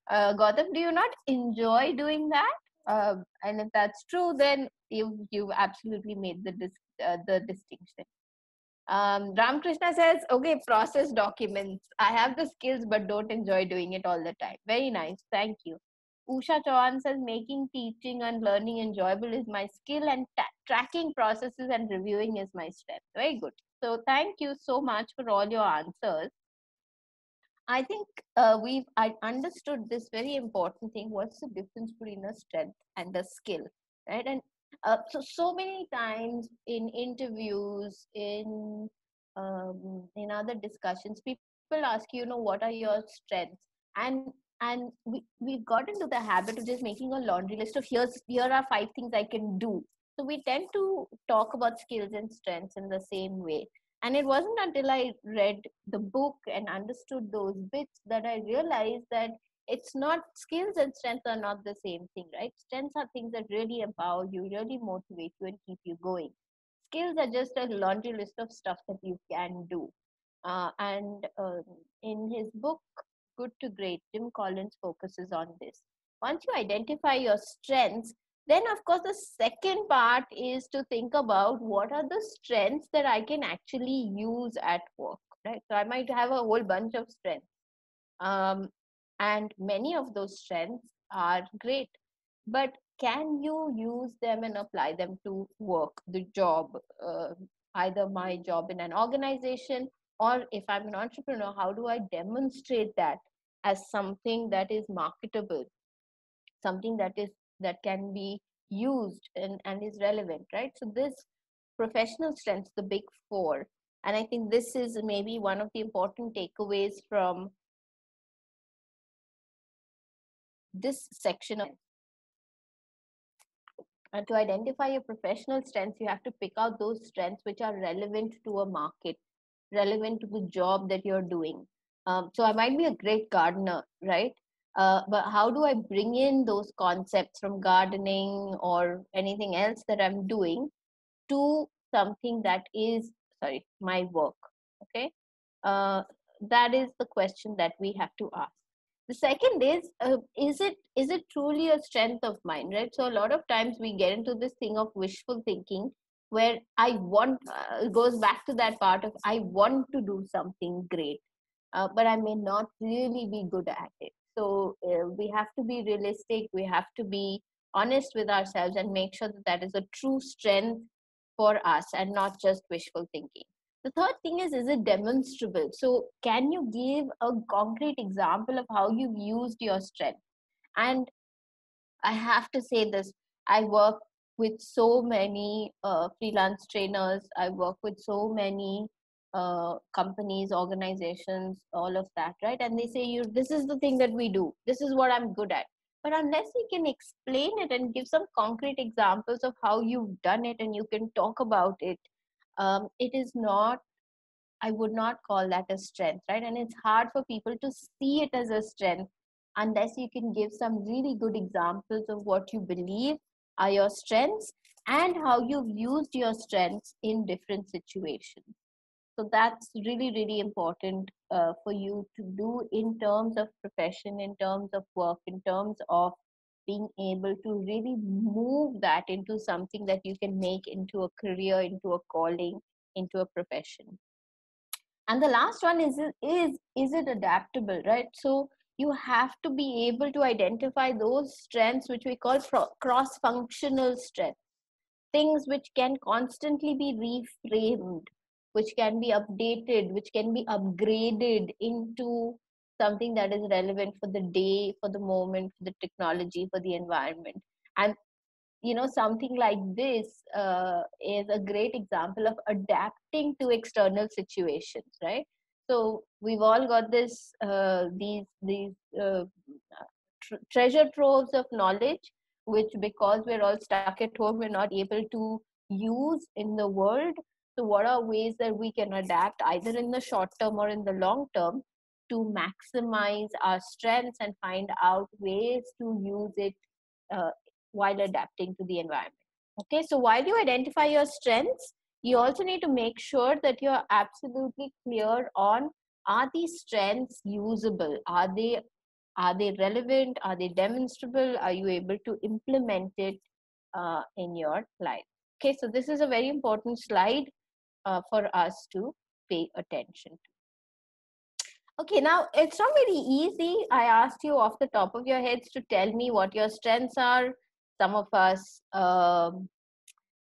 uh, Gautam, do you not enjoy doing that? Um, and if that's true, then you've, you've absolutely made the, dis- uh, the distinction. Um, Ramakrishna says, okay, process documents. I have the skills but don't enjoy doing it all the time. Very nice. Thank you. Usha Chauhan says, making teaching and learning enjoyable is my skill and tracking processes and reviewing is my strength. Very good. So thank you so much for all your answers. I think uh, we've I understood this very important thing. What's the difference between a strength and a skill, right? And uh, so so many times in interviews, in um, in other discussions, people ask you, you know, what are your strengths, and and we we've got into the habit of just making a laundry list of here's here are five things I can do. So we tend to talk about skills and strengths in the same way and it wasn't until i read the book and understood those bits that i realized that it's not skills and strengths are not the same thing right? Strengths are things that really empower you really motivate you and keep you going. Skills are just a laundry list of stuff that you can do. Uh, and um, in his book good to great jim collins focuses on this. Once you identify your strengths then of course the second part is to think about what are the strengths that i can actually use at work right? So i might have a whole bunch of strengths um, and many of those strengths are great. But can you use them and apply them to work the job uh, either my job in an organization or if i'm an entrepreneur how do i demonstrate that as something that is marketable something that is that can be used and, and is relevant right? So this professional strengths the big four and i think this is maybe one of the important takeaways from this section of and to identify your professional strengths you have to pick out those strengths which are relevant to a market relevant to the job that you're doing. Um, so i might be a great gardener right uh, but how do i bring in those concepts from gardening or anything else that i'm doing to something that is sorry my work okay? Uh, that is the question that we have to ask. The second is uh, is it is it truly a strength of mine right? So a lot of times we get into this thing of wishful thinking where i want uh, goes back to that part of i want to do something great uh, but i may not really be good at it so uh, we have to be realistic we have to be honest with ourselves and make sure that that is a true strength for us and not just wishful thinking. The third thing is is it demonstrable? So can you give a concrete example of how you've used your strength? And i have to say this i work with so many uh, freelance trainers i work with so many uh, companies organizations all of that right? And they say you this is the thing that we do. This is what i'm good at. But unless you can explain it and give some concrete examples of how you've done it and you can talk about it um, it is not i would not call that a strength right? And it's hard for people to see it as a strength unless you can give some really good examples of what you believe are your strengths and how you've used your strengths in different situations so that's really really important uh, for you to do in terms of profession in terms of work in terms of being able to really move that into something that you can make into a career into a calling into a profession. And the last one is is is it adaptable right? So you have to be able to identify those strengths which we call cross functional strengths. Things which can constantly be reframed which can be updated which can be upgraded into something that is relevant for the day for the moment for the technology for the environment. And you know something like this uh, is a great example of adapting to external situations right? So we've all got this uh, these these uh, tr- treasure troves of knowledge which because we're all stuck at home we're not able to use in the world so what are ways that we can adapt either in the short term or in the long term to maximize our strengths and find out ways to use it uh, while adapting to the environment. Okay, so while you identify your strengths, you also need to make sure that you're absolutely clear on are these strengths usable? Are they are they relevant? Are they demonstrable? Are you able to implement it uh, in your life? Okay, so this is a very important slide uh, for us to pay attention to. Okay, now it's not very easy. I asked you off the top of your heads to tell me what your strengths are. Some of us, um,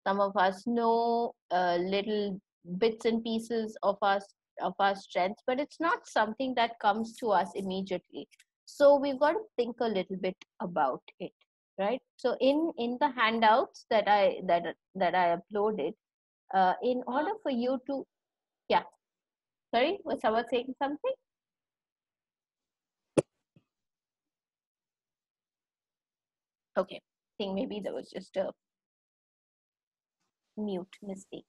some of us know uh, little bits and pieces of us of our strengths, but it's not something that comes to us immediately. So we've got to think a little bit about it, right? So in in the handouts that I that that I uploaded, uh, in order for you to, yeah, sorry, was someone saying something? Okay, I think maybe there was just a mute mistake.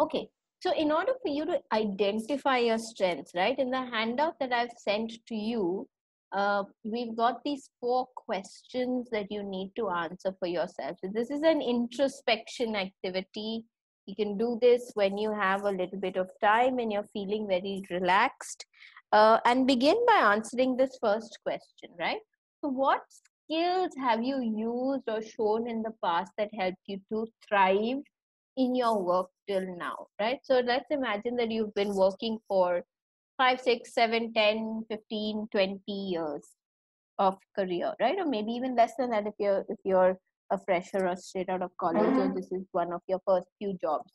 Okay, so in order for you to identify your strengths, right, in the handout that I've sent to you, uh, we've got these four questions that you need to answer for yourself. So this is an introspection activity. You can do this when you have a little bit of time and you're feeling very relaxed. Uh, and begin by answering this first question, right? So, what skills have you used or shown in the past that helped you to thrive in your work till now, right? So, let's imagine that you've been working for 5 6 7 10 15 20 years of career right or maybe even less than that if you're if you're a fresher or straight out of college or this is one of your first few jobs?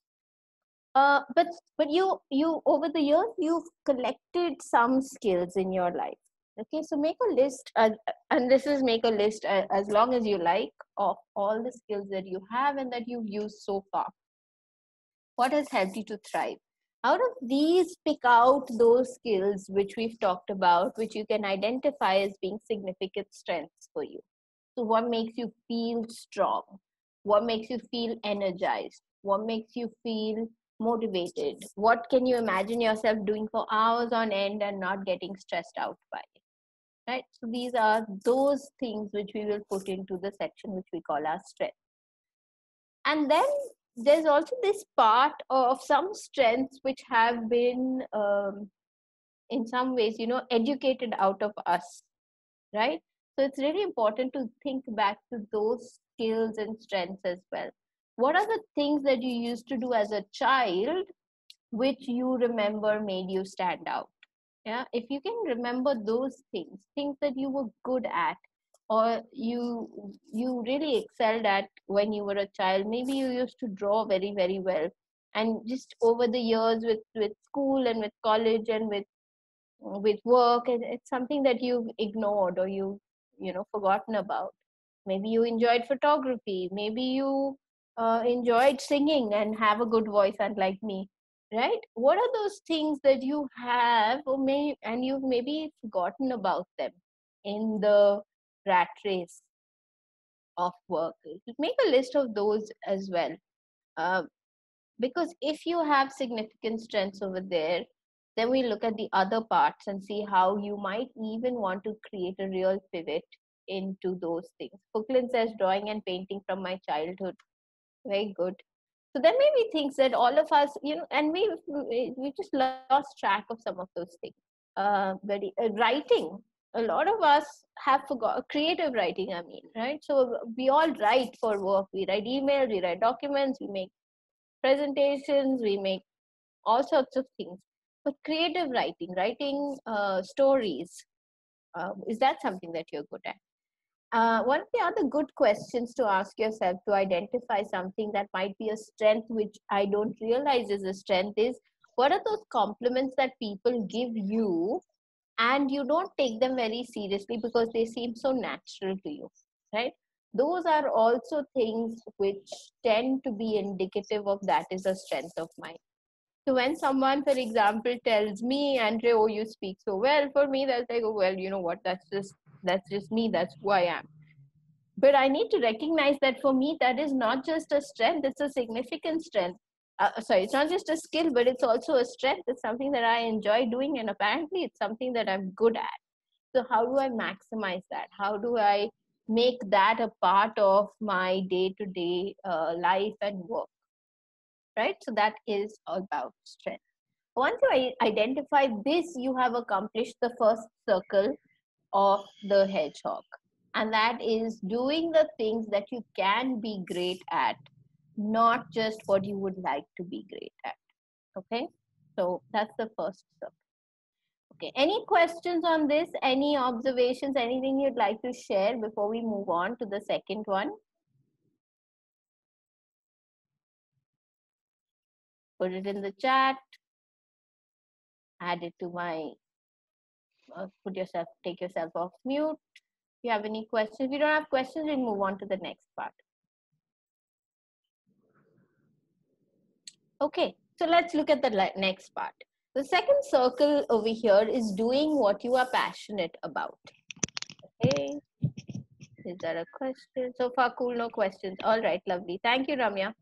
Uh, but but you you over the years you've collected some skills in your life. Okay so make a list uh, and this is make a list uh, as long as you like of all the skills that you have and that you've used so far. What has helped you to thrive? Out of these pick out those skills which we've talked about which you can identify as being significant strengths for you so what makes you feel strong? What makes you feel energized? What makes you feel motivated? What can you imagine yourself doing for hours on end and not getting stressed out by right? So these are those things which we will put into the section which we call our strength. And then there's also this part of some strengths which have been um, in some ways you know educated out of us. Right so it's really important to think back to those skills and strengths as well. What are the things that you used to do as a child which you remember made you stand out? Yeah if you can remember those things things that you were good at or you you really excelled at when you were a child maybe you used to draw very very well and just over the years with with school and with college and with with work it's something that you've ignored or you you know forgotten about. Maybe you enjoyed photography maybe you uh, enjoyed singing and have a good voice unlike me right? What are those things that you have or may and you've maybe forgotten about them in the rat race of work? Make a list of those as well. Uh, because if you have significant strengths over there then we look at the other parts and see how you might even want to create a real pivot into those things. Brooklyn says drawing and painting from my childhood. Very good. So then maybe things that all of us you know and we we just lost track of some of those things. Uh, very uh, writing. A lot of us have forgot creative writing i mean right? So we all write for work. We write emails we write documents we make presentations we make all sorts of things but creative writing writing uh, stories uh, is that something that you're good at? Uh, one of the other good questions to ask yourself to identify something that might be a strength which i don't realize is a strength is what are those compliments that people give you and you don't take them very seriously because they seem so natural to you right? Those are also things which tend to be indicative of that is a strength of mine so when someone for example tells me andre oh you speak so well for me that's like oh well you know what? That's just that's just me. That's who i am. But i need to recognize that for me that is not just a strength it's a significant strength. Uh, sorry it's not just a skill but it's also a strength. It's something that i enjoy doing and apparently it's something that i'm good at. So how do i maximize that? How do i make that a part of my day to day life and work right? So that is about strength. Once you identify this you have accomplished the first circle of the hedgehog. And that is doing the things that you can be great at not just what you would like to be great at okay? So that's the first circle. Okay any questions on this? Any observations? Anything you'd like to share before we move on to the second one put it in the chat. Add it to my uh, put yourself take yourself off mute. If you have any questions if you don't have questions we'll move on to the next part. Okay so let's look at the next part. The second circle over here is doing what you are passionate about. Okay. Is there a question? So far cool no questions. All right lovely. Thank you ramya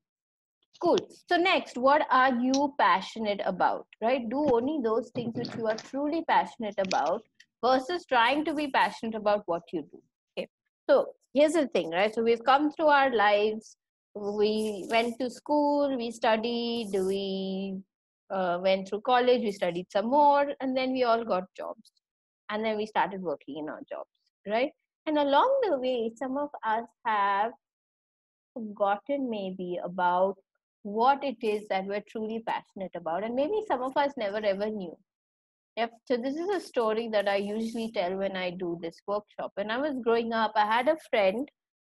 cool. So next what are you passionate about right? Do only those things which you are truly passionate about versus trying to be passionate about what you do. Okay. So here's the thing right? So we've come through our lives. We went to school we studied we uh, went through college we studied some more and then we all got jobs. And then we started working in our jobs right? And along the way some of us have forgotten maybe about what it is that we're truly passionate about. And maybe some of us never ever knew. Yep so this is a story that i usually tell when i do this workshop. When i was growing up i had a friend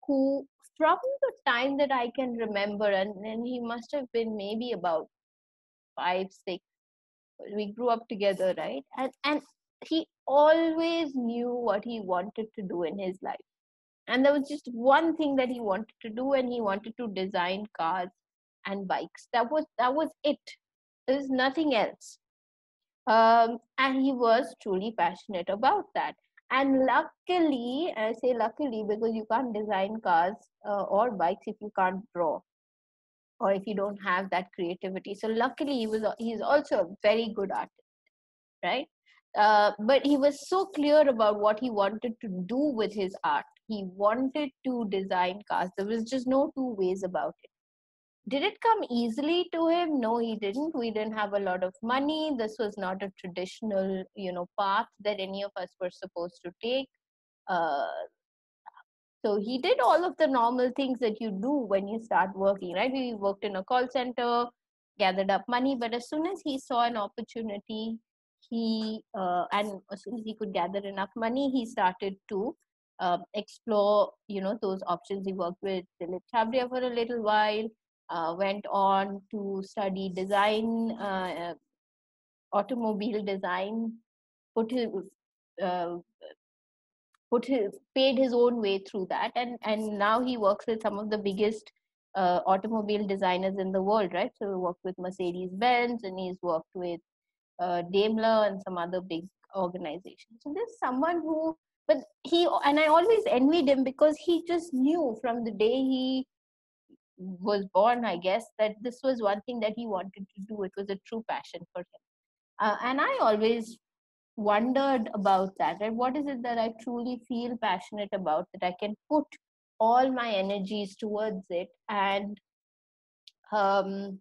who from the time that i can remember and then he must have been maybe about five six we grew up together right? And and he always knew what he wanted to do in his life. And there was just one thing that he wanted to do and he wanted to design cars and bikes. That was that was it. There's nothing else. Um, and he was truly passionate about that. And luckily i say luckily because you can't design cars uh, or bikes if you can't draw or if you don't have that creativity. So luckily he was he's also a very good artist right? Uh, but he was so clear about what he wanted to do with his art. He wanted to design cars. There was just no two ways about it did it come easily to him? No he didn't. We didn't have a lot of money. This was not a traditional you know path that any of us were supposed to take. Uh, so he did all of the normal things that you do when you start working right? We worked in a call center gathered up money but as soon as he saw an opportunity he uh, and as soon as he could gather enough money he started to uh, explore you know those options he worked with Dilip Chhabria for a little while uh, went on to study design, uh, automobile design, put his, uh, put his, paid his own way through that, and and now he works with some of the biggest uh, automobile designers in the world, right? So he worked with Mercedes Benz, and he's worked with uh, Daimler and some other big organizations. So there's someone who, but he and I always envied him because he just knew from the day he was born, I guess, that this was one thing that he wanted to do. It was a true passion for him. Uh, and I always wondered about that. Right? What is it that I truly feel passionate about that I can put all my energies towards it and um,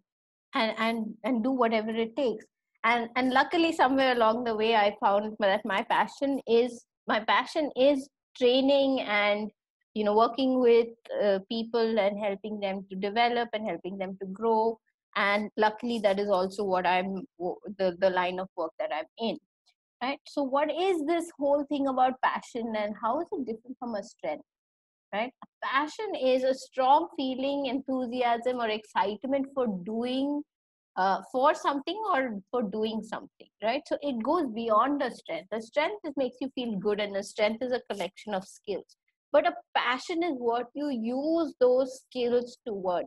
and and and do whatever it takes. And and luckily, somewhere along the way, I found that my passion is my passion is training and you know working with uh, people and helping them to develop and helping them to grow. And luckily that is also what i'm the, the line of work that i'm in right? So what is this whole thing about passion and how is it different from a strength right? Passion is a strong feeling enthusiasm or excitement for doing uh, for something or for doing something right? So it goes beyond the strength. The strength is makes you feel good and the strength is a collection of skills but a passion is what you use those skills toward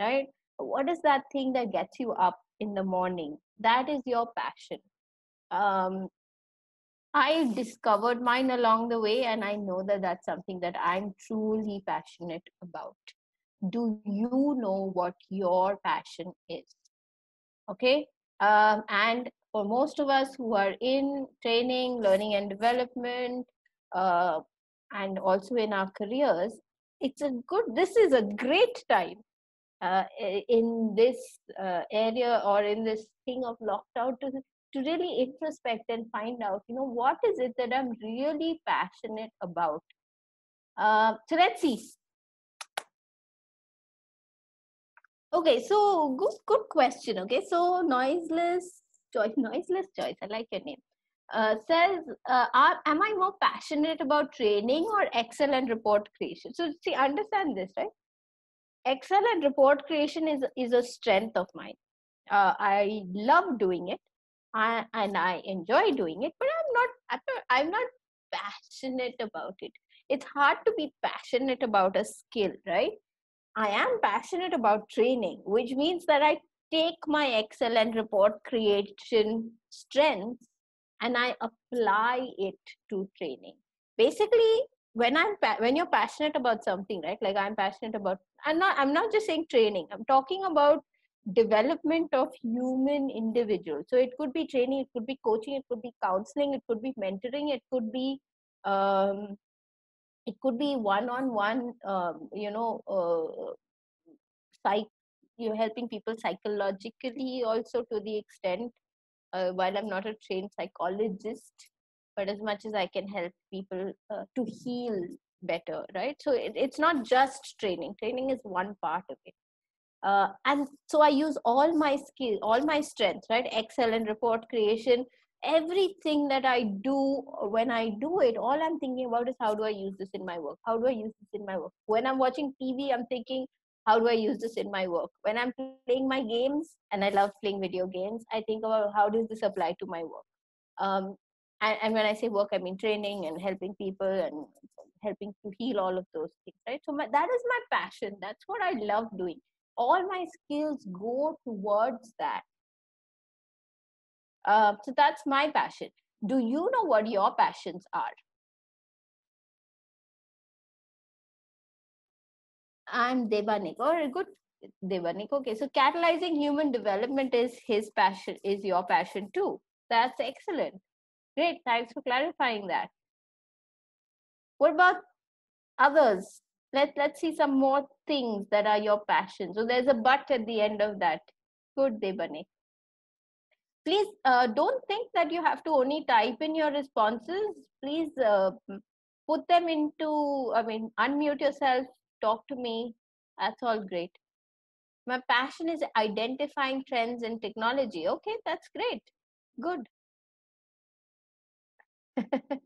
right what is that thing that gets you up in the morning that is your passion um, i discovered mine along the way and i know that that's something that i'm truly passionate about do you know what your passion is? Okay. Um, and for most of us who are in training, learning and development, uh, and also in our careers, it's a good, this is a great time uh, in this uh, area or in this thing of lockdown to, to really introspect and find out, you know, what is it that I'm really passionate about? Uh, so let's see. Okay, so good, good question. Okay, so noiseless choice, noiseless choice. I like your name. Uh, says, uh, are, am I more passionate about training or Excel and report creation? So see, understand this, right? Excel and report creation is is a strength of mine. Uh, I love doing it, I, and I enjoy doing it. But I'm not, I'm not, passionate about it. It's hard to be passionate about a skill, right? I am passionate about training, which means that I take my Excel and report creation strengths and I apply it to training. Basically, when I'm pa- when you're passionate about something, right? Like I'm passionate about, I'm not I'm not just saying training. I'm talking about development of human individuals. So it could be training, it could be coaching, it could be counseling, it could be mentoring, it could be um, it could be one-on-one um, you know uh, psych you're helping people psychologically also to the extent uh, while i'm not a trained psychologist but as much as i can help people uh, to heal better right? So it, it's not just training. Training is one part of it. Uh, and so i use all my skill all my strengths right? Excel and report creation everything that i do when i do it all i'm thinking about is how do i use this in my work? How do i use this in my work? When i'm watching tv i'm thinking how do i use this in my work? When i'm playing my games and i love playing video games i think about how does this apply to my work? Um, and, and when i say work i mean training and helping people and helping to heal all of those things right? So my, that is my passion. That's what i love doing. All my skills go towards that. Uh, so that's my passion. Do you know what your passions are i'm devanik oh good devanik okay. So catalyzing human development is his passion is your passion too. That's excellent. Great thanks for clarifying that. What about others? Let let's see some more things that are your passion so there's a but at the end of that. Good devanik please uh, don't think that you have to only type in your responses. Please uh, put them into i mean unmute yourself talk to me that's all great. My passion is identifying trends in technology. Okay that's great. Good.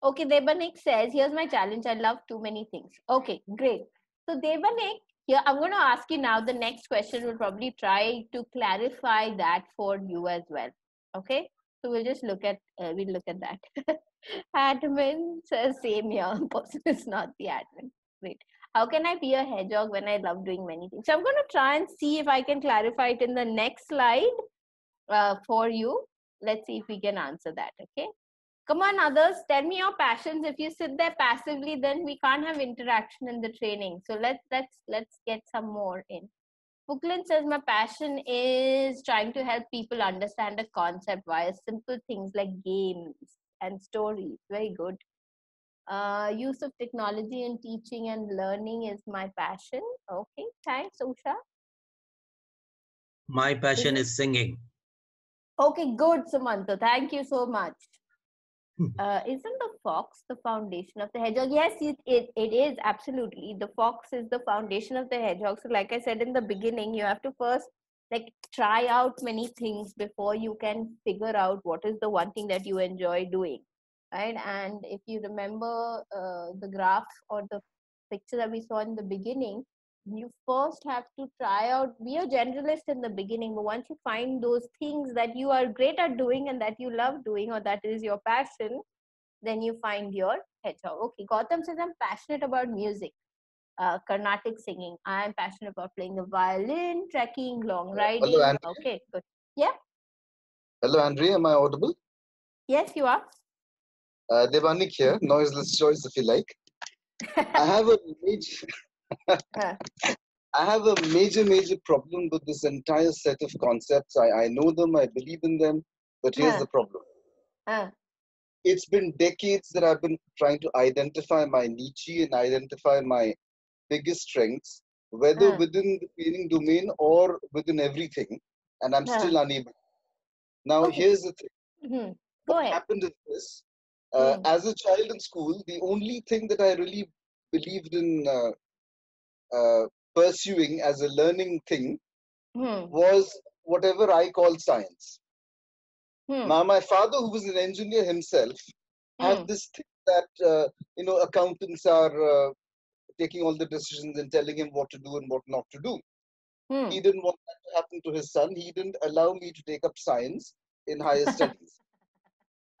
Okay devanik says here's my challenge. I love too many things. Okay great. So devanik here i'm going to ask you now the next question we'll probably try to clarify that for you as well. Okay? So we'll just look at uh, we'll look at that. Admin says same here. Person is not the admin. Great how can i be a hedgehog when i love doing many things? So i'm going to try and see if i can clarify it in the next slide uh, for you. Let's see if we can answer that okay? Come on others tell me your passions. If you sit there passively then we can't have interaction in the training. So let's let's let's get some more in. Puklin says my passion is trying to help people understand a concept via simple things like games and stories. Very good uh, use of technology in teaching and learning is my passion okay thanks usha My passion is singing. Okay, good, Samantha. Thank you so much. Uh, isn't the fox the foundation of the hedgehog? Yes, it, it, it is absolutely. The fox is the foundation of the hedgehog. So, like I said in the beginning, you have to first like try out many things before you can figure out what is the one thing that you enjoy doing, right? And if you remember uh, the graph or the picture that we saw in the beginning, you first have to try out be a generalist in the beginning but once you find those things that you are great at doing and that you love doing or that is your passion then you find your hedgehog okay gautam says i'm passionate about music uh, carnatic singing i'm passionate about playing the violin trekking long riding Hello, Andrea. okay good Yeah. Hello, Andrea. Am I audible? yes you are Uh, Devanik here. Noiseless choice, if you like. I have a major, I have a major, major problem with this entire set of concepts. I, I know them, I believe in them, but here's Huh. the problem. Huh. It's been decades that I've been trying to identify my niche and identify my biggest strengths, whether Huh. within the training domain or within everything, and I'm still unable. Now, Okay. here's the thing. Mhm. Go what ahead. happened is this uh, Hmm. as a child in school the only thing that i really believed in uh, uh, pursuing as a learning thing Hmm. was whatever i called science Hmm. now my father who was an engineer himself had Hmm. this thing that uh, you know accountants are uh, taking all the decisions and telling him what to do and what not to do Hmm. he didn't want that to happen to his son he didn't allow me to take up science in higher studies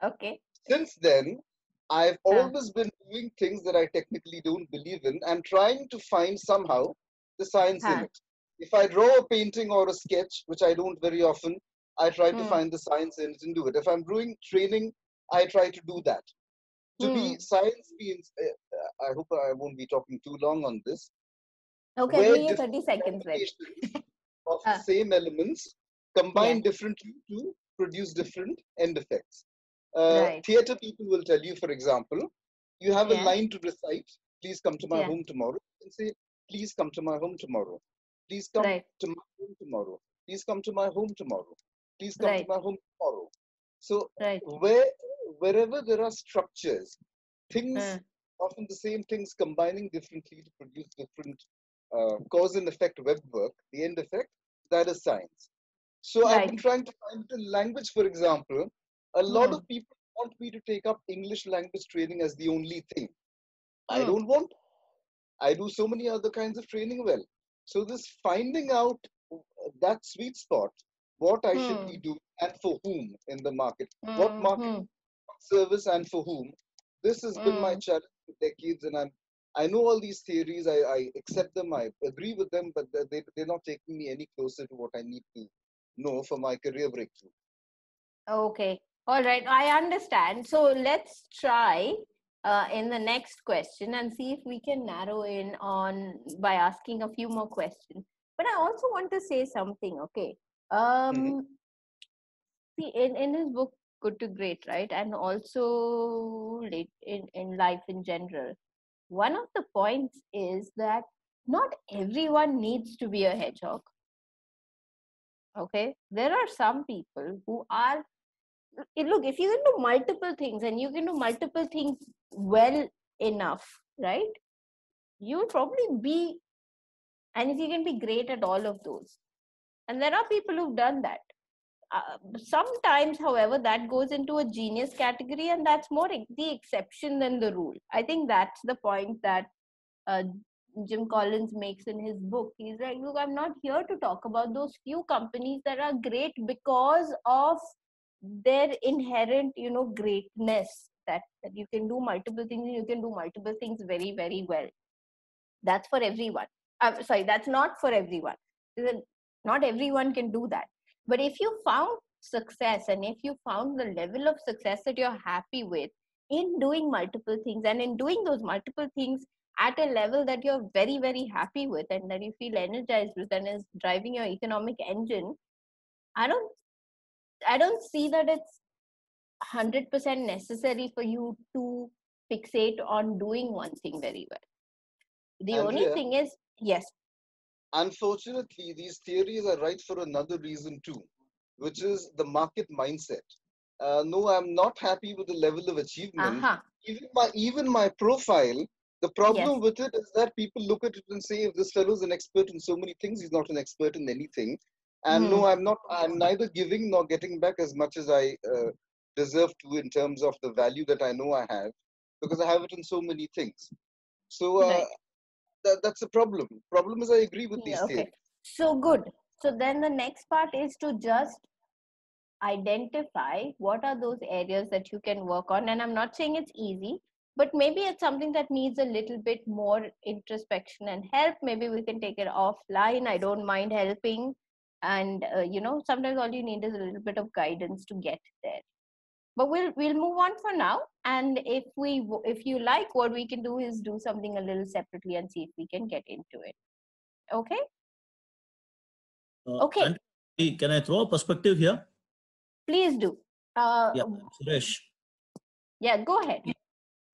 Okay. Since then, I've Huh. always been doing things that I technically don't believe in and trying to find somehow the science in it. If I draw a painting or a sketch, which I don't very often, I try to Hmm. find the science in it and do it. If I'm doing training, I try to do that. To Hmm. be science means, uh, uh, I hope I won't be talking too long on this. Okay, give me 30 seconds of Ah. the same elements combine Yeah. differently to produce different end effects. Uh, Right. Theater people will tell you, for example, you have Yeah. a line to recite. Please come to my Yeah. home tomorrow. And say, please come to my home tomorrow. Please come Right. to my home tomorrow. Please come to my home tomorrow. Please come Right. to my home tomorrow. So where wherever there are structures, things Huh. often the same things combining differently to produce different uh, cause and effect web work, the end effect, that is science. So I've been trying to find the language, for example. A lot Hmm. of people want me to take up English language training as the only thing. I Hmm. don't want. I do so many other kinds of training well. So this finding out that sweet spot, what I should be Hmm. doing and for whom in the market, what market service and for whom. This has been my challenge for decades, and I'm I know all these theories. I, I accept them. I agree with them, but they they're not taking me any closer to what I need to know for my career breakthrough. Okay. All right. I understand. So let's try uh, in the next question and see if we can narrow in on by asking a few more questions. But I also want to say something. Okay. Um, See, in, in his book, Good to Great, right? And also late in, in life in general, one of the points is that not everyone needs to be a hedgehog. Okay. There are some people who are look if you can do multiple things and you can do multiple things well enough right you'll probably be and if you can be great at all of those. And there are people who've done that. Uh, sometimes however that goes into a genius category and that's more the exception than the rule. I think that's the point that uh, jim collins makes in his book. He's like look i'm not here to talk about those few companies that are great because of their inherent you know greatness that, that you can do multiple things and you can do multiple things very very well. That's for everyone. I'm sorry that's not for everyone. Not everyone can do that. But if you found success and if you found the level of success that you're happy with in doing multiple things and in doing those multiple things at a level that you're very very happy with and that you feel energized with and is driving your economic engine i don't i don't see that it's 100% necessary for you to fixate on doing one thing very well the only thing is yes Unfortunately, these theories are right for another reason too, which is the market mindset. Uh, no, I'm not happy with the level of achievement. uh-huh Even my even my profile, the problem with it is that people look at it and say, if this fellow is an expert in so many things, he's not an expert in anything. And no, I'm not. I'm neither giving nor getting back as much as I uh, deserve to in terms of the value that I know I have, because I have it in so many things. So uh, Right. that, that's a problem. Problem is I agree with these Yeah, okay. theories. So good. So then the next part is to just identify what are those areas that you can work on. And I'm not saying it's easy, but maybe it's something that needs a little bit more introspection and help. Maybe we can take it offline. I don't mind helping. And, uh, you know, sometimes all you need is a little bit of guidance to get there. but we'll we'll move on for now and if we if you like what we can do is do something a little separately and see if we can get into it okay Uh, Okay. can I throw a perspective here? please do uh Yeah, Suresh. yeah go ahead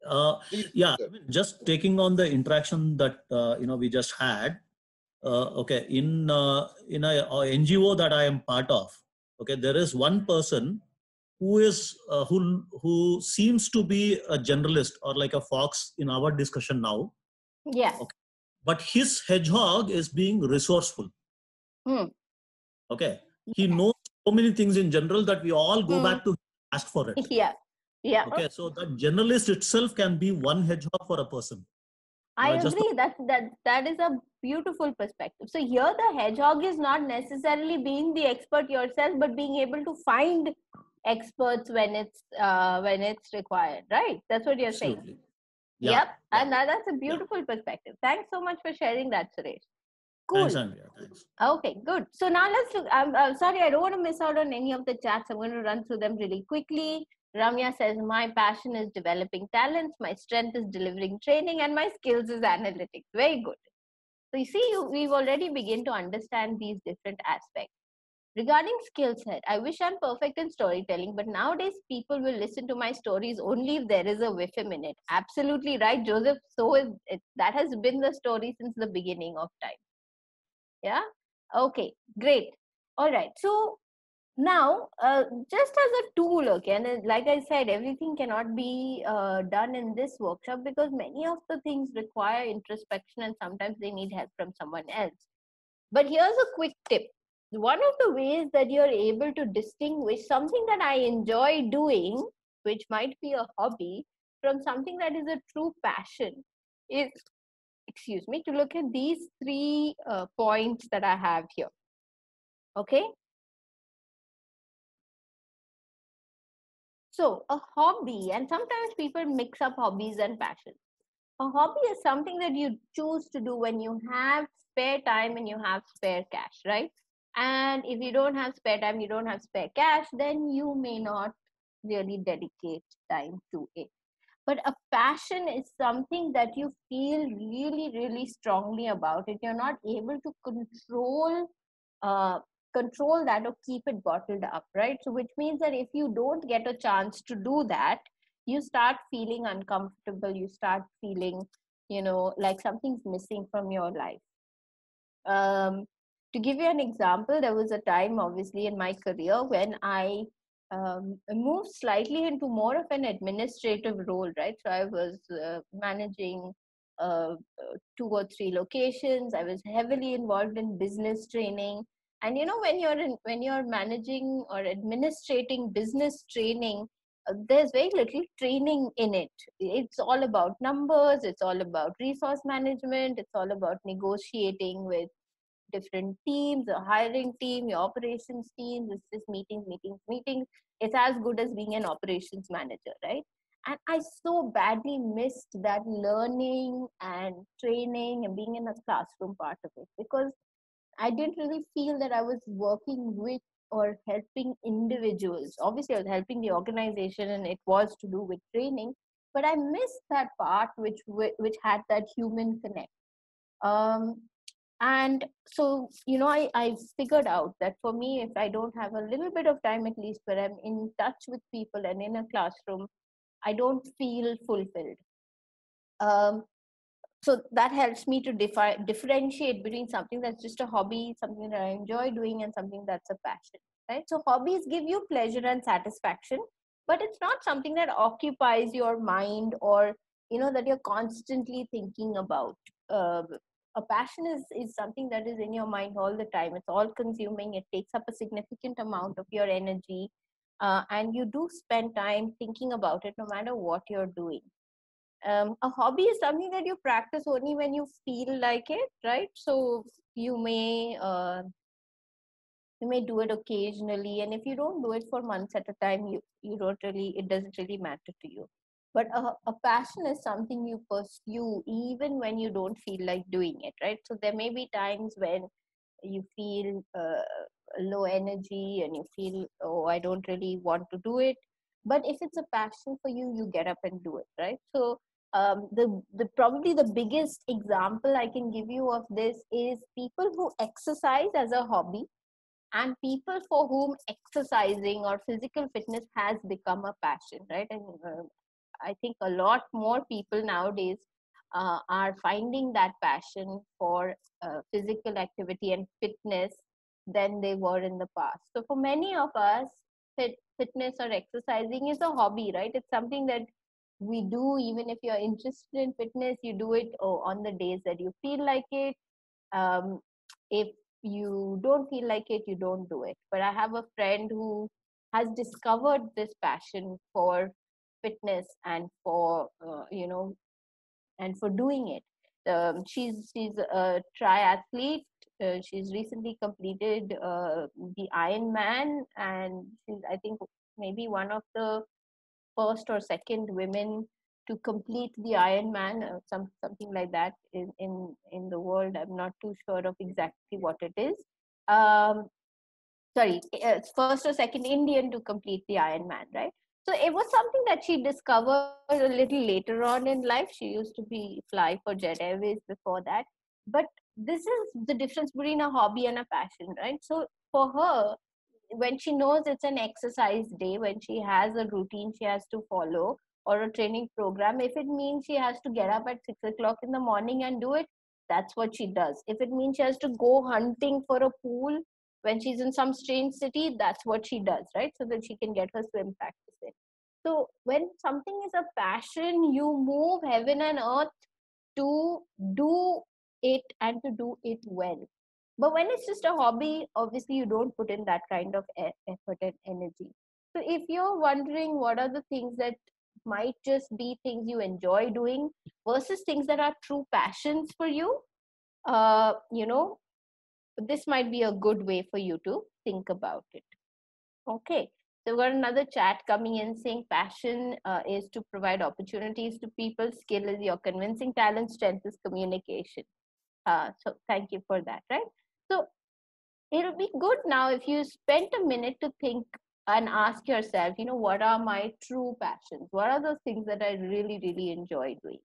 Uh, yeah. I mean, just taking on the interaction that uh, you know we just had. Uh, okay, in uh, in a, a NGO that I am part of, okay, there is one person who is uh, who who seems to be a generalist or like a fox in our discussion now, yeah Okay. but his hedgehog is being resourceful. Hmm. Okay, he knows so many things in general that we all go Hmm. back to ask for it. yeah yeah Okay, so that generalist itself can be one hedgehog for a person. I Uh, agree that that that is a beautiful perspective. So here the hedgehog is not necessarily being the expert yourself, but being able to find experts when it's uh, when it's required. Right? That's what you're saying. Absolutely. Yep, and that, that's a beautiful perspective. Thanks so much for sharing that, Suresh. Cool. Thanks, Andrea. Thanks. Okay, good. So now let's look. I'm, I'm sorry, I don't want to miss out on any of the chats. I'm going to run through them really quickly. Ramya says, My passion is developing talents, my strength is delivering training, and my skills is analytics. Very good. So you see, you, we've already begin to understand these different aspects. Regarding skill set, I wish I'm perfect in storytelling, but nowadays people will listen to my stories only if there is a whiffim in it. Absolutely right, Joseph. So is it, that has been the story since the beginning of time. Yeah. Okay. Great. All right. So now, uh, just as a tool, okay, and uh, like I said, everything cannot be uh, done in this workshop because many of the things require introspection and sometimes they need help from someone else. But here's a quick tip one of the ways that you're able to distinguish something that I enjoy doing, which might be a hobby, from something that is a true passion is, excuse me, to look at these three uh, points that I have here. Okay. So, a hobby, and sometimes people mix up hobbies and passions. A hobby is something that you choose to do when you have spare time and you have spare cash, right? And if you don't have spare time, you don't have spare cash, then you may not really dedicate time to it. But a passion is something that you feel really, really strongly about it. You're not able to control uh, control that or keep it bottled up, right? So, which means that if you don't get a chance to do that, you start feeling uncomfortable. You start feeling, you know, like something's missing from your life. Um, to give you an example, there was a time, obviously, in my career when I um, moved slightly into more of an administrative role, right? So I was uh, managing uh, two or three locations. I was heavily involved in business training. And you know, when you're in, when you're managing or administrating business training, uh, there's very little training in it. It's all about numbers. It's all about resource management. It's all about negotiating with different teams, a hiring team, your operations team It's just meetings, meetings, meetings. It's as good as being an operations manager, right? And I so badly missed that learning and training and being in a classroom part of it because I didn't really feel that I was working with or helping individuals. Obviously, I was helping the organization and it was to do with training, but I missed that part which which had that human connect. Um, and so you know I, I figured out that for me if i don't have a little bit of time at least where i'm in touch with people and in a classroom i don't feel fulfilled um, so that helps me to defi- differentiate between something that's just a hobby something that i enjoy doing and something that's a passion right? So hobbies give you pleasure and satisfaction but it's not something that occupies your mind or you know that you're constantly thinking about. Uh, a passion is, is something that is in your mind all the time. It's all consuming. It takes up a significant amount of your energy uh, and you do spend time thinking about it no matter what you're doing um, a hobby is something that you practice only when you feel like it right? So you may uh, you may do it occasionally and if you don't do it for months at a time you you don't really it doesn't really matter to you. But a, a passion is something you pursue even when you don't feel like doing it right? So there may be times when you feel uh, low energy and you feel oh i don't really want to do it. But if it's a passion for you you get up and do it right? So um, the, the probably the biggest example i can give you of this is people who exercise as a hobby and people for whom exercising or physical fitness has become a passion right? And uh, i think a lot more people nowadays uh, are finding that passion for uh, physical activity and fitness than they were in the past. So for many of us fit, fitness or exercising is a hobby right? It's something that we do even if you're interested in fitness you do it oh, on the days that you feel like it. Um, if you don't feel like it you don't do it. But i have a friend who has discovered this passion for fitness and for uh, you know and for doing it. Um, she's she's a triathlete. Uh, she's recently completed uh, the ironman and she's i think maybe one of the first or second women to complete the Ironman, uh, some something like that in, in in the world. I'm not too sure of exactly what it is. Um, sorry, uh, first or second Indian to complete the Ironman, right? So it was something that she discovered a little later on in life. She used to be fly for Jet Airways before that, but this is the difference between a hobby and a passion, right? So for her, when she knows it's an exercise day, when she has a routine she has to follow or a training program, if it means she has to get up at six o'clock in the morning and do it, that's what she does. If it means she has to go hunting for a pool when she's in some strange city, that's what she does, right? So that she can get her swim practice in. So when something is a passion, you move heaven and earth to do it and to do it well but when it's just a hobby obviously you don't put in that kind of effort and energy. So if you're wondering what are the things that might just be things you enjoy doing versus things that are true passions for you uh you know this might be a good way for you to think about it. Okay so we've got another chat coming in saying passion uh, is to provide opportunities to people. Skill is your convincing talent strength is communication. Uh, so thank you for that right it'll be good now if you spent a minute to think and ask yourself, you know, what are my true passions? What are those things that I really, really enjoy doing?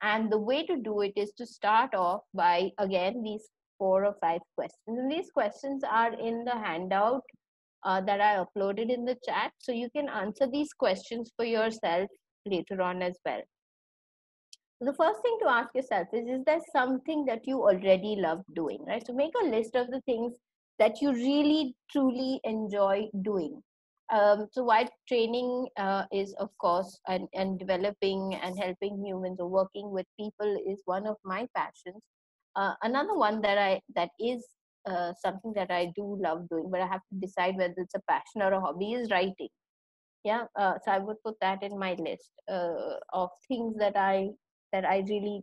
And the way to do it is to start off by, again, these four or five questions. And these questions are in the handout uh, that I uploaded in the chat. So you can answer these questions for yourself later on as well the first thing to ask yourself is is there something that you already love doing right? So make a list of the things that you really truly enjoy doing. Um, so while training uh, is of course and, and developing and helping humans or working with people is one of my passions. Uh, another one that i that is uh, something that i do love doing but i have to decide whether it's a passion or a hobby is writing. Yeah uh, so i would put that in my list uh, of things that i that i really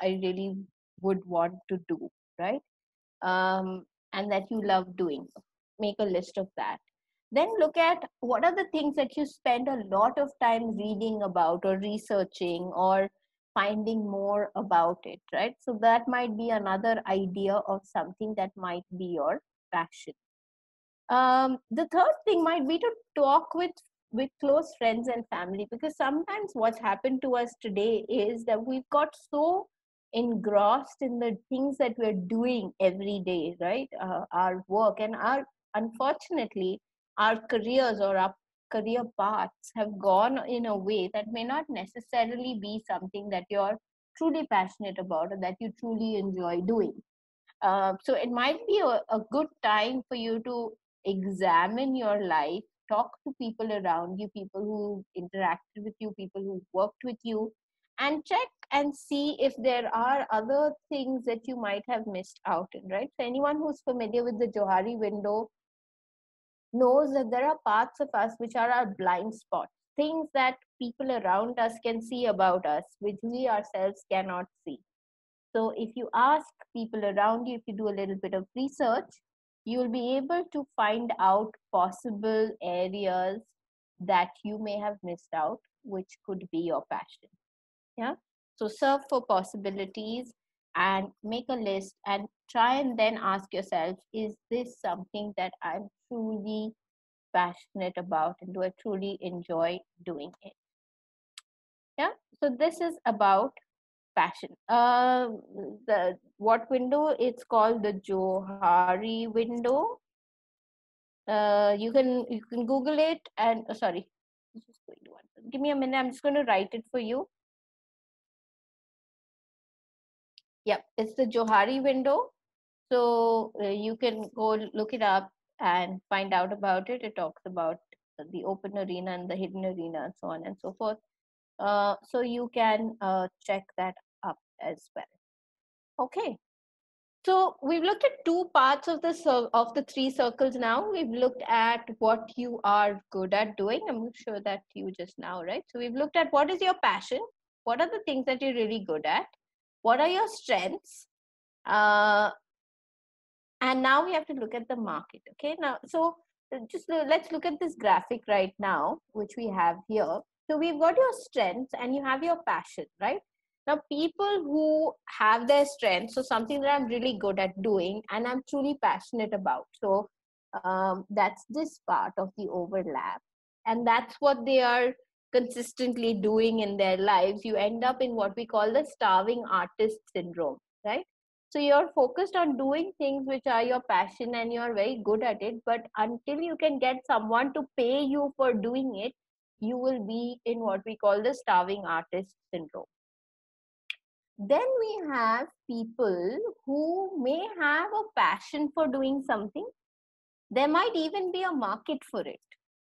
i really would want to do right? Um, and that you love doing. Make a list of that. Then look at what are the things that you spend a lot of time reading about or researching or finding more about it right? So that might be another idea of something that might be your passion. Um, the third thing might be to talk with with close friends and family because sometimes what's happened to us today is that we've got so engrossed in the things that we're doing every day right? Uh, our work and our unfortunately our careers or our career paths have gone in a way that may not necessarily be something that you're truly passionate about or that you truly enjoy doing. Uh, so it might be a, a good time for you to examine your life talk to people around you, people who interacted with you, people who worked with you, and check and see if there are other things that you might have missed out in, right? So, anyone who's familiar with the Johari window knows that there are parts of us which are our blind spots, things that people around us can see about us, which we ourselves cannot see. So, if you ask people around you, if you do a little bit of research, you will be able to find out possible areas that you may have missed out which could be your passion. Yeah? So search for possibilities and make a list and try and then ask yourself is this something that i'm truly passionate about and do I truly enjoy doing it? Yeah, so this is about passion. Uh, the what window? It's called the Johari window. Uh, you can you can Google it and uh, sorry, give me a minute. I'm just going to write it for you. Yep, it's the Johari window. So uh, you can go look it up and find out about it. It talks about the open arena and the hidden arena and so on and so forth. Uh, so you can uh, check that up as well. Okay. So we've looked at two parts of the of the three circles now. We've looked at what you are good at doing. I'm sure that you just now, right? So we've looked at what is your passion, what are the things that you're really good at, what are your strengths, uh, and now we have to look at the market. Okay, now so uh, just uh, let's look at this graphic right now, which we have here. So we've got your strengths and you have your passion, right? Now, people who have their strengths, so something that I'm really good at doing and I'm truly passionate about. So um, that's this part of the overlap. And that's what they are consistently doing in their lives. You end up in what we call the starving artist syndrome, right? So you're focused on doing things which are your passion and you're very good at it. But until you can get someone to pay you for doing it, you will be in what we call the starving artist syndrome. Then we have people who may have a passion for doing something. There might even be a market for it.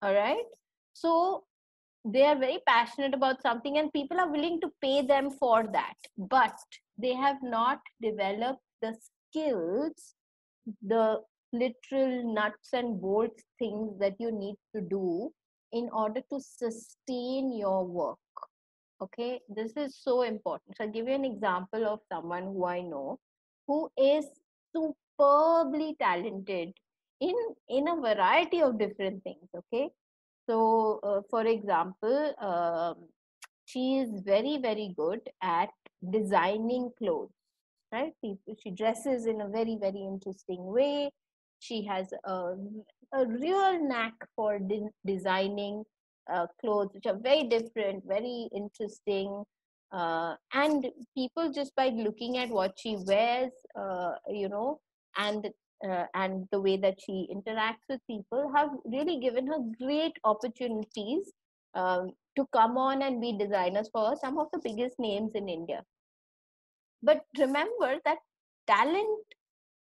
All right. So they are very passionate about something and people are willing to pay them for that. But they have not developed the skills, the literal nuts and bolts things that you need to do in order to sustain your work okay this is so important. So i'll give you an example of someone who i know who is superbly talented in in a variety of different things okay? So uh, for example um, she is very very good at designing clothes right? She dresses in a very very interesting way. She has a, a real knack for de- designing uh, clothes which are very different, very interesting. Uh, and people just by looking at what she wears, uh, you know, and uh, and the way that she interacts with people have really given her great opportunities um, to come on and be designers for some of the biggest names in India. But remember that talent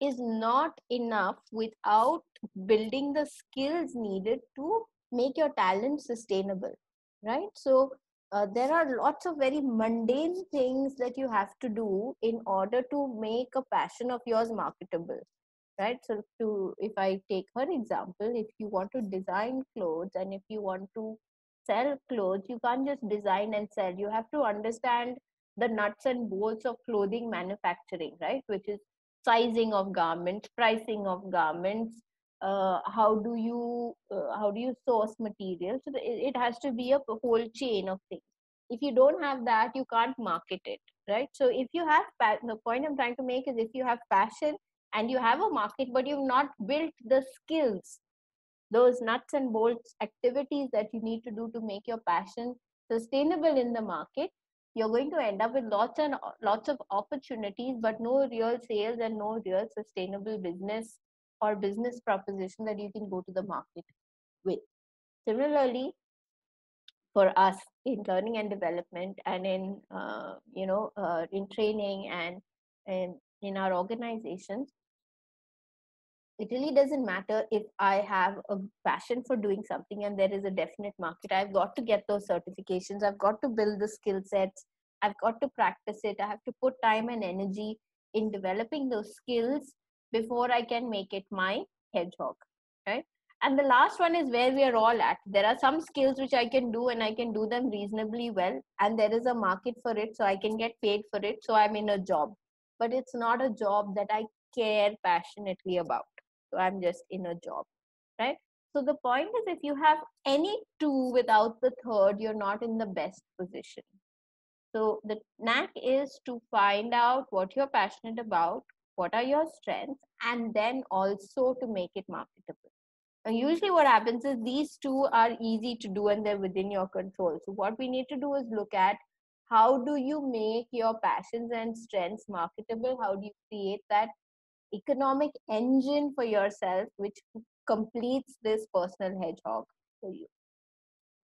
is not enough without building the skills needed to make your talent sustainable right? So uh, there are lots of very mundane things that you have to do in order to make a passion of yours marketable right? So to if i take her example if you want to design clothes and if you want to sell clothes you can't just design and sell. You have to understand the nuts and bolts of clothing manufacturing right? Which is sizing of garments pricing of garments uh, how do you uh, how do you source material? So it, it has to be a whole chain of things. If you don't have that you can't market it right? So if you have the point i'm trying to make is if you have passion and you have a market but you've not built the skills those nuts and bolts activities that you need to do to make your passion sustainable in the market you're going to end up with lots and lots of opportunities but no real sales and no real sustainable business or business proposition that you can go to the market with. Similarly, for us in learning and development and in uh, you know uh, in training and, and in our organizations it really doesn't matter if i have a passion for doing something and there is a definite market. I've got to get those certifications. I've got to build the skill sets. I've got to practice it. I have to put time and energy in developing those skills before I can make it my hedgehog, right? And the last one is where we are all at. There are some skills which I can do and I can do them reasonably well, and there is a market for it, so I can get paid for it. So I'm in a job, but it's not a job that I care passionately about. So I'm just in a job, right? So the point is, if you have any two without the third, you're not in the best position. So the knack is to find out what you're passionate about, what are your strengths and then also to make it marketable And usually, what happens is these two are easy to do and they're within your control. So, what we need to do is look at how do you make your passions and strengths marketable? How do you create that economic engine for yourself, which completes this personal hedgehog for you?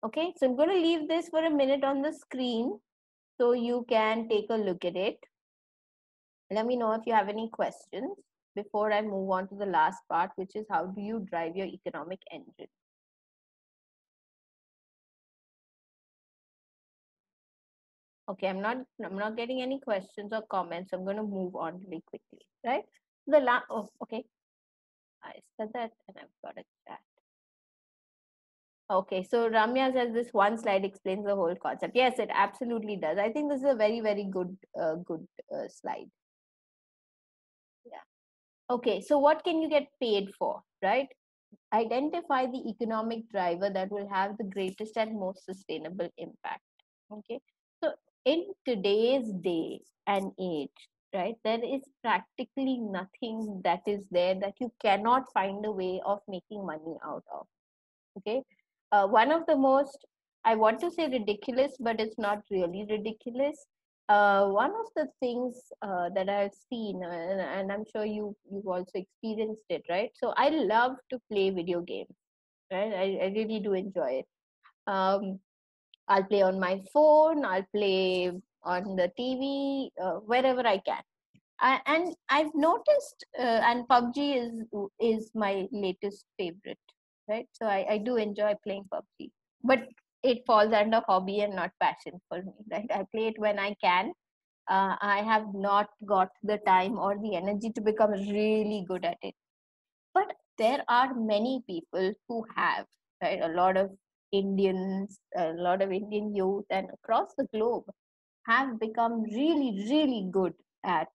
Okay, so I'm going to leave this for a minute on the screen so you can take a look at it. Let me know if you have any questions before I move on to the last part, which is how do you drive your economic engine? Okay, I'm not I'm not getting any questions or comments. I'm going to move on really quickly, right? The last oh okay. I said that and I've got a chat. Okay, so Ramya says this one slide explains the whole concept. Yes, it absolutely does. I think this is a very, very good, uh, good uh, slide. Okay, so what can you get paid for, right? Identify the economic driver that will have the greatest and most sustainable impact. Okay, so in today's day and age, right, there is practically nothing that is there that you cannot find a way of making money out of. Okay, uh, one of the most i want to say ridiculous but it's not really ridiculous uh, one of the things uh, that i've seen and, and, i'm sure you you've also experienced it right? So i love to play video games right? I, I really do enjoy it. Um, i'll play on my phone i'll play on the tv uh, wherever i can. I, and i've noticed uh, and pubg is is my latest favorite right? So I, I do enjoy playing PUBG, but it falls under hobby and not passion for me, right? I play it when I can. Uh, I have not got the time or the energy to become really good at it. But there are many people who have, right? A lot of Indians, a lot of Indian youth, and across the globe have become really, really good at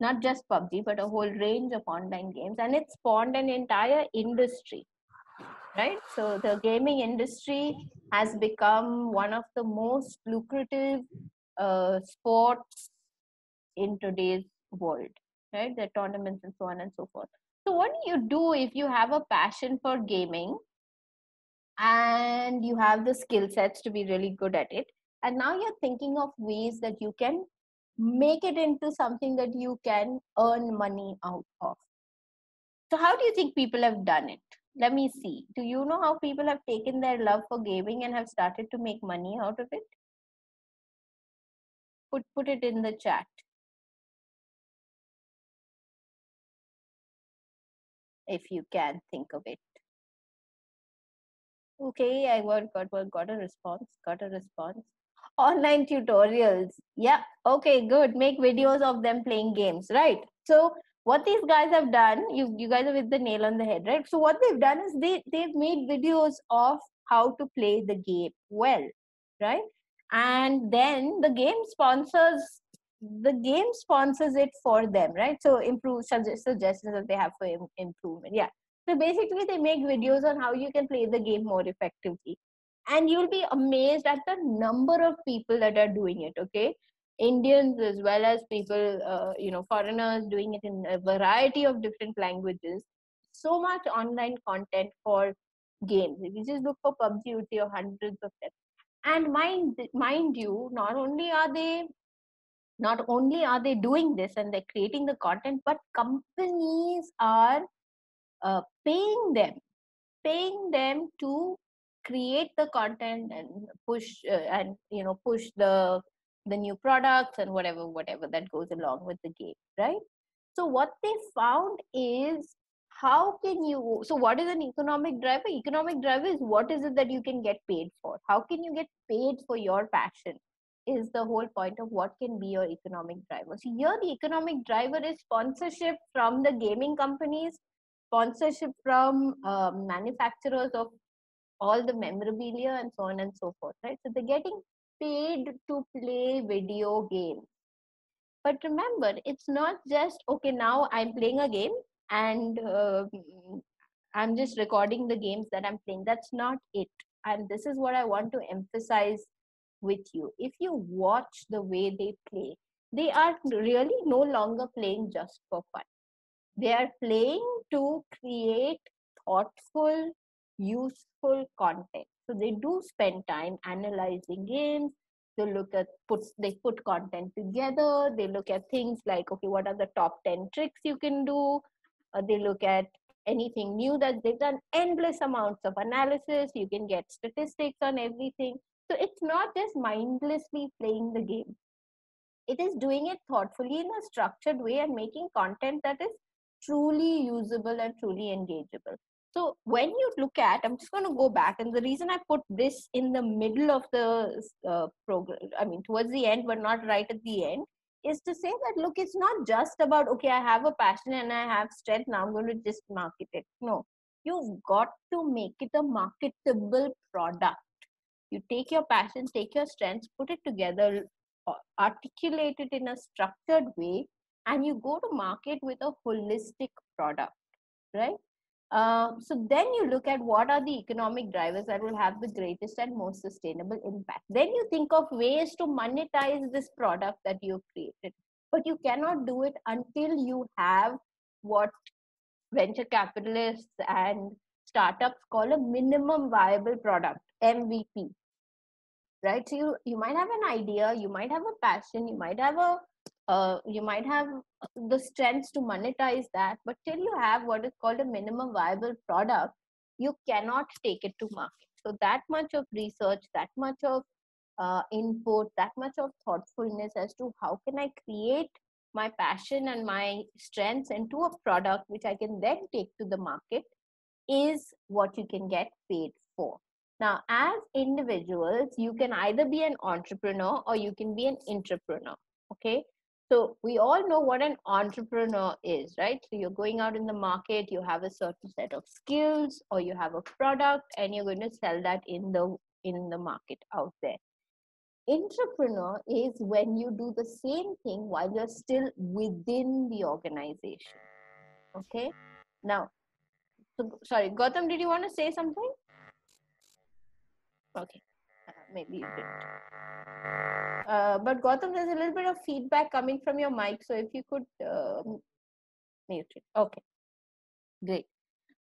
not just PUBG, but a whole range of online games. And it spawned an entire industry, right? So the gaming industry has become one of the most lucrative uh, sports in today's world, right? The tournaments and so on and so forth. So, what do you do if you have a passion for gaming and you have the skill sets to be really good at it? And now you're thinking of ways that you can make it into something that you can earn money out of. So, how do you think people have done it? Let me see. Do you know how people have taken their love for gaming and have started to make money out of it? Put put it in the chat. If you can think of it. Okay, I got got got a response. Got a response online tutorials yeah okay good make videos of them playing games right so what these guys have done you you guys are with the nail on the head right? So what they've done is they they've made videos of how to play the game well right? And then the game sponsors the game sponsors it for them right? So improve suggestions that they have for improvement yeah. So basically they make videos on how you can play the game more effectively. And you'll be amazed at the number of people that are doing it okay indians as well as people uh, you know foreigners doing it in a variety of different languages. So much online content for games. If you just look for pubg you see hundreds of them and mind mind you not only are they not only are they doing this and they're creating the content but companies are uh, paying them paying them to create the content and push uh, and you know push the the new products and whatever whatever that goes along with the game right? So what they found is how can you so what is an economic driver? Economic driver is what is it that you can get paid for? How can you get paid for your passion is the whole point of what can be your economic driver. So here the economic driver is sponsorship from the gaming companies sponsorship from uh, manufacturers of all the memorabilia and so on and so forth, right? So they're getting paid to play video games. But remember, it's not just okay. Now I'm playing a game and uh, I'm just recording the games that I'm playing. That's not it. And this is what I want to emphasize with you. If you watch the way they play, they are really no longer playing just for fun. They are playing to create thoughtful, useful content. So they do spend time analyzing games. They look at put they put content together. They look at things like okay, what are the top ten tricks you can do? Uh, they look at anything new that they've done endless amounts of analysis. You can get statistics on everything. So it's not just mindlessly playing the game. It is doing it thoughtfully in a structured way and making content that is truly usable and truly engageable. So when you look at, I'm just going to go back, and the reason I put this in the middle of the uh, program, I mean towards the end, but not right at the end, is to say that look, it's not just about okay, I have a passion and I have strength. Now I'm going to just market it. No, you've got to make it a marketable product. You take your passion, take your strengths, put it together, articulate it in a structured way, and you go to market with a holistic product, right? Uh, so then you look at what are the economic drivers that will have the greatest and most sustainable impact. Then you think of ways to monetize this product that you've created. But you cannot do it until you have what venture capitalists and startups call a minimum viable product, MVP. Right? So you, you might have an idea, you might have a passion, you might have a uh, you might have the strengths to monetize that but till you have what is called a minimum viable product you cannot take it to market. So that much of research that much of uh, input that much of thoughtfulness as to how can i create my passion and my strengths into a product which i can then take to the market is what you can get paid for. Now as individuals you can either be an entrepreneur or you can be an intrapreneur okay so we all know what an entrepreneur is, right? So you're going out in the market, you have a certain set of skills or you have a product and you're going to sell that in the in the market out there. Intrapreneur is when you do the same thing while you're still within the organization. Okay. Now, so, sorry, Gautam, did you want to say something? Okay maybe you didn't. Uh, but Gautam, there's a little bit of feedback coming from your mic, so if you could uh, mute it. Okay, great.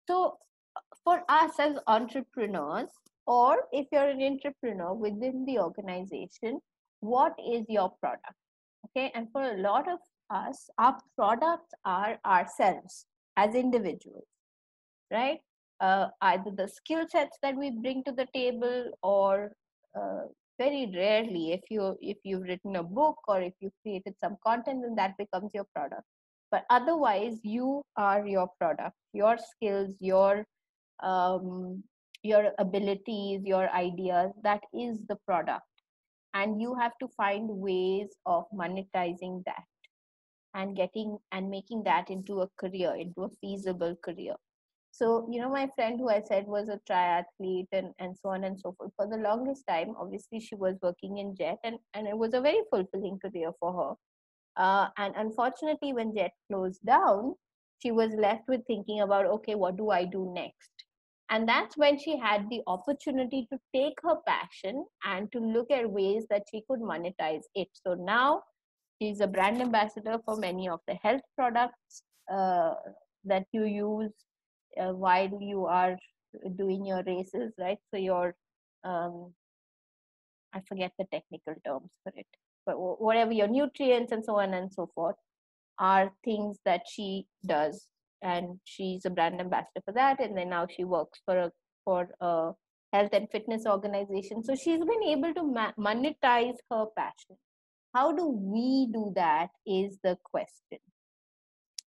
So for us as entrepreneurs, or if you're an entrepreneur within the organization, what is your product? Okay, and for a lot of us, our products are ourselves as individuals, right? Uh, either the skill sets that we bring to the table or uh, very rarely if you if you've written a book or if you've created some content then that becomes your product. But otherwise you are your product. Your skills your um, your abilities your ideas that is the product. And you have to find ways of monetizing that and getting and making that into a career into a feasible career so, you know, my friend who I said was a triathlete and, and so on and so forth, for the longest time, obviously she was working in Jet and, and it was a very fulfilling career for her. Uh, and unfortunately, when Jet closed down, she was left with thinking about, okay, what do I do next? And that's when she had the opportunity to take her passion and to look at ways that she could monetize it. So now she's a brand ambassador for many of the health products uh, that you use uh, while you are doing your races right? So your um, i forget the technical terms for it but whatever your nutrients and so on and so forth are things that she does and she's a brand ambassador for that and then now she works for a for a health and fitness organization. So she's been able to ma- monetize her passion. How do we do that is the question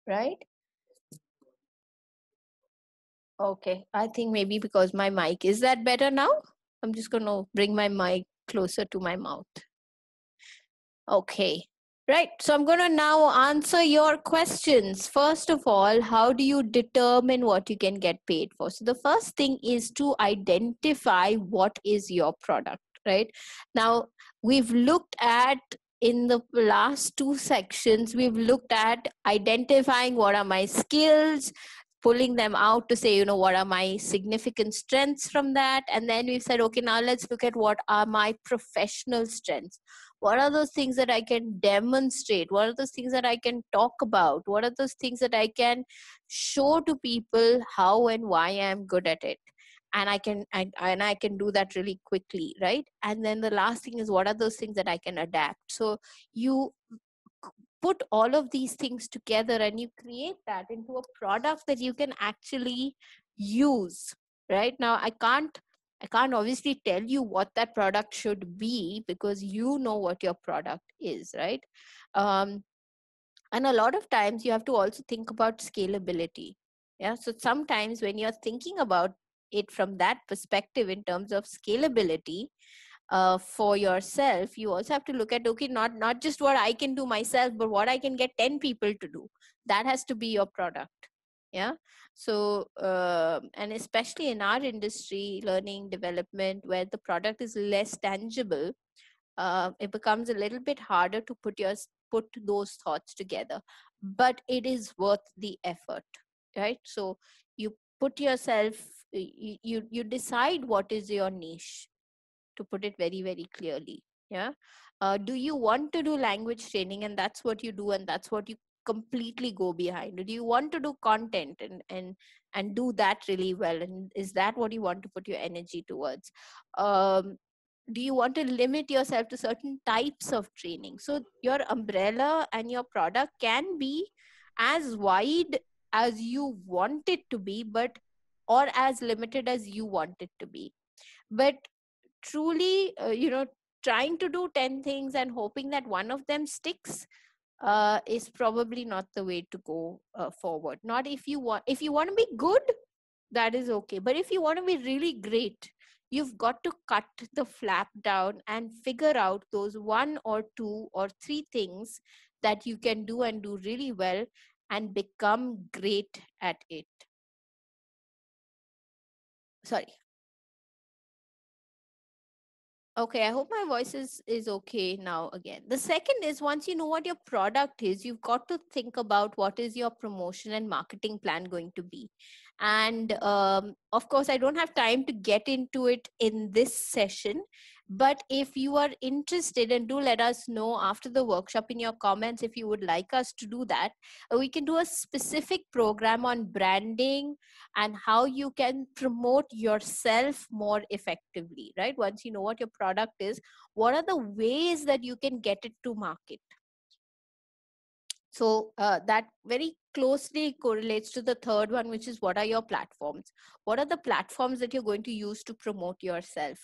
right Okay, I think maybe because my mic is that better now. I'm just going to bring my mic closer to my mouth. Okay, right. So I'm going to now answer your questions. First of all, how do you determine what you can get paid for? So the first thing is to identify what is your product, right? Now, we've looked at in the last two sections, we've looked at identifying what are my skills, pulling them out to say you know what are my significant strengths from that? And then we said okay now let's look at what are my professional strengths. What are those things that i can demonstrate? What are those things that i can talk about? What are those things that i can show to people how and why i'm good at it? And i can and i can do that really quickly right? And then the last thing is what are those things that i can adapt? So you put all of these things together and you create that into a product that you can actually use right? Now i can't i can't obviously tell you what that product should be because you know what your product is right? Um, and a lot of times you have to also think about scalability yeah? So sometimes when you're thinking about it from that perspective in terms of scalability uh, for yourself you also have to look at okay not not just what i can do myself but what i can get 10 people to do. That has to be your product. Yeah? So uh, and especially in our industry learning development where the product is less tangible uh, it becomes a little bit harder to put your put those thoughts together. But it is worth the effort right? So you put yourself you you, you decide what is your niche to put it very very clearly yeah? Uh, do you want to do language training and that's what you do and that's what you completely go behind? Do you want to do content and and and do that really well and is that what you want to put your energy towards? Um, do you want to limit yourself to certain types of training? So your umbrella and your product can be as wide as you want it to be but or as limited as you want it to be. But truly uh, you know trying to do 10 things and hoping that one of them sticks uh, is probably not the way to go uh, forward. Not if you want if you want to be good that is okay. But if you want to be really great you've got to cut the flap down and figure out those one or two or three things that you can do and do really well and become great at it. Sorry Okay, I hope my voice is, is okay now again. The second is once you know what your product is, you've got to think about what is your promotion and marketing plan going to be. And um, of course, I don't have time to get into it in this session, but if you are interested and do let us know after the workshop in your comments if you would like us to do that. We can do a specific program on branding and how you can promote yourself more effectively right? Once you know what your product is what are the ways that you can get it to market so uh, that very closely correlates to the third one, which is what are your platforms? What are the platforms that you're going to use to promote yourself?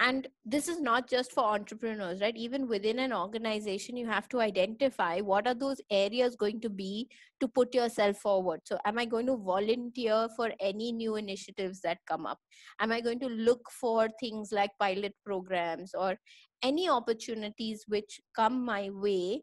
And this is not just for entrepreneurs, right? Even within an organization, you have to identify what are those areas going to be to put yourself forward. So, am I going to volunteer for any new initiatives that come up? Am I going to look for things like pilot programs or any opportunities which come my way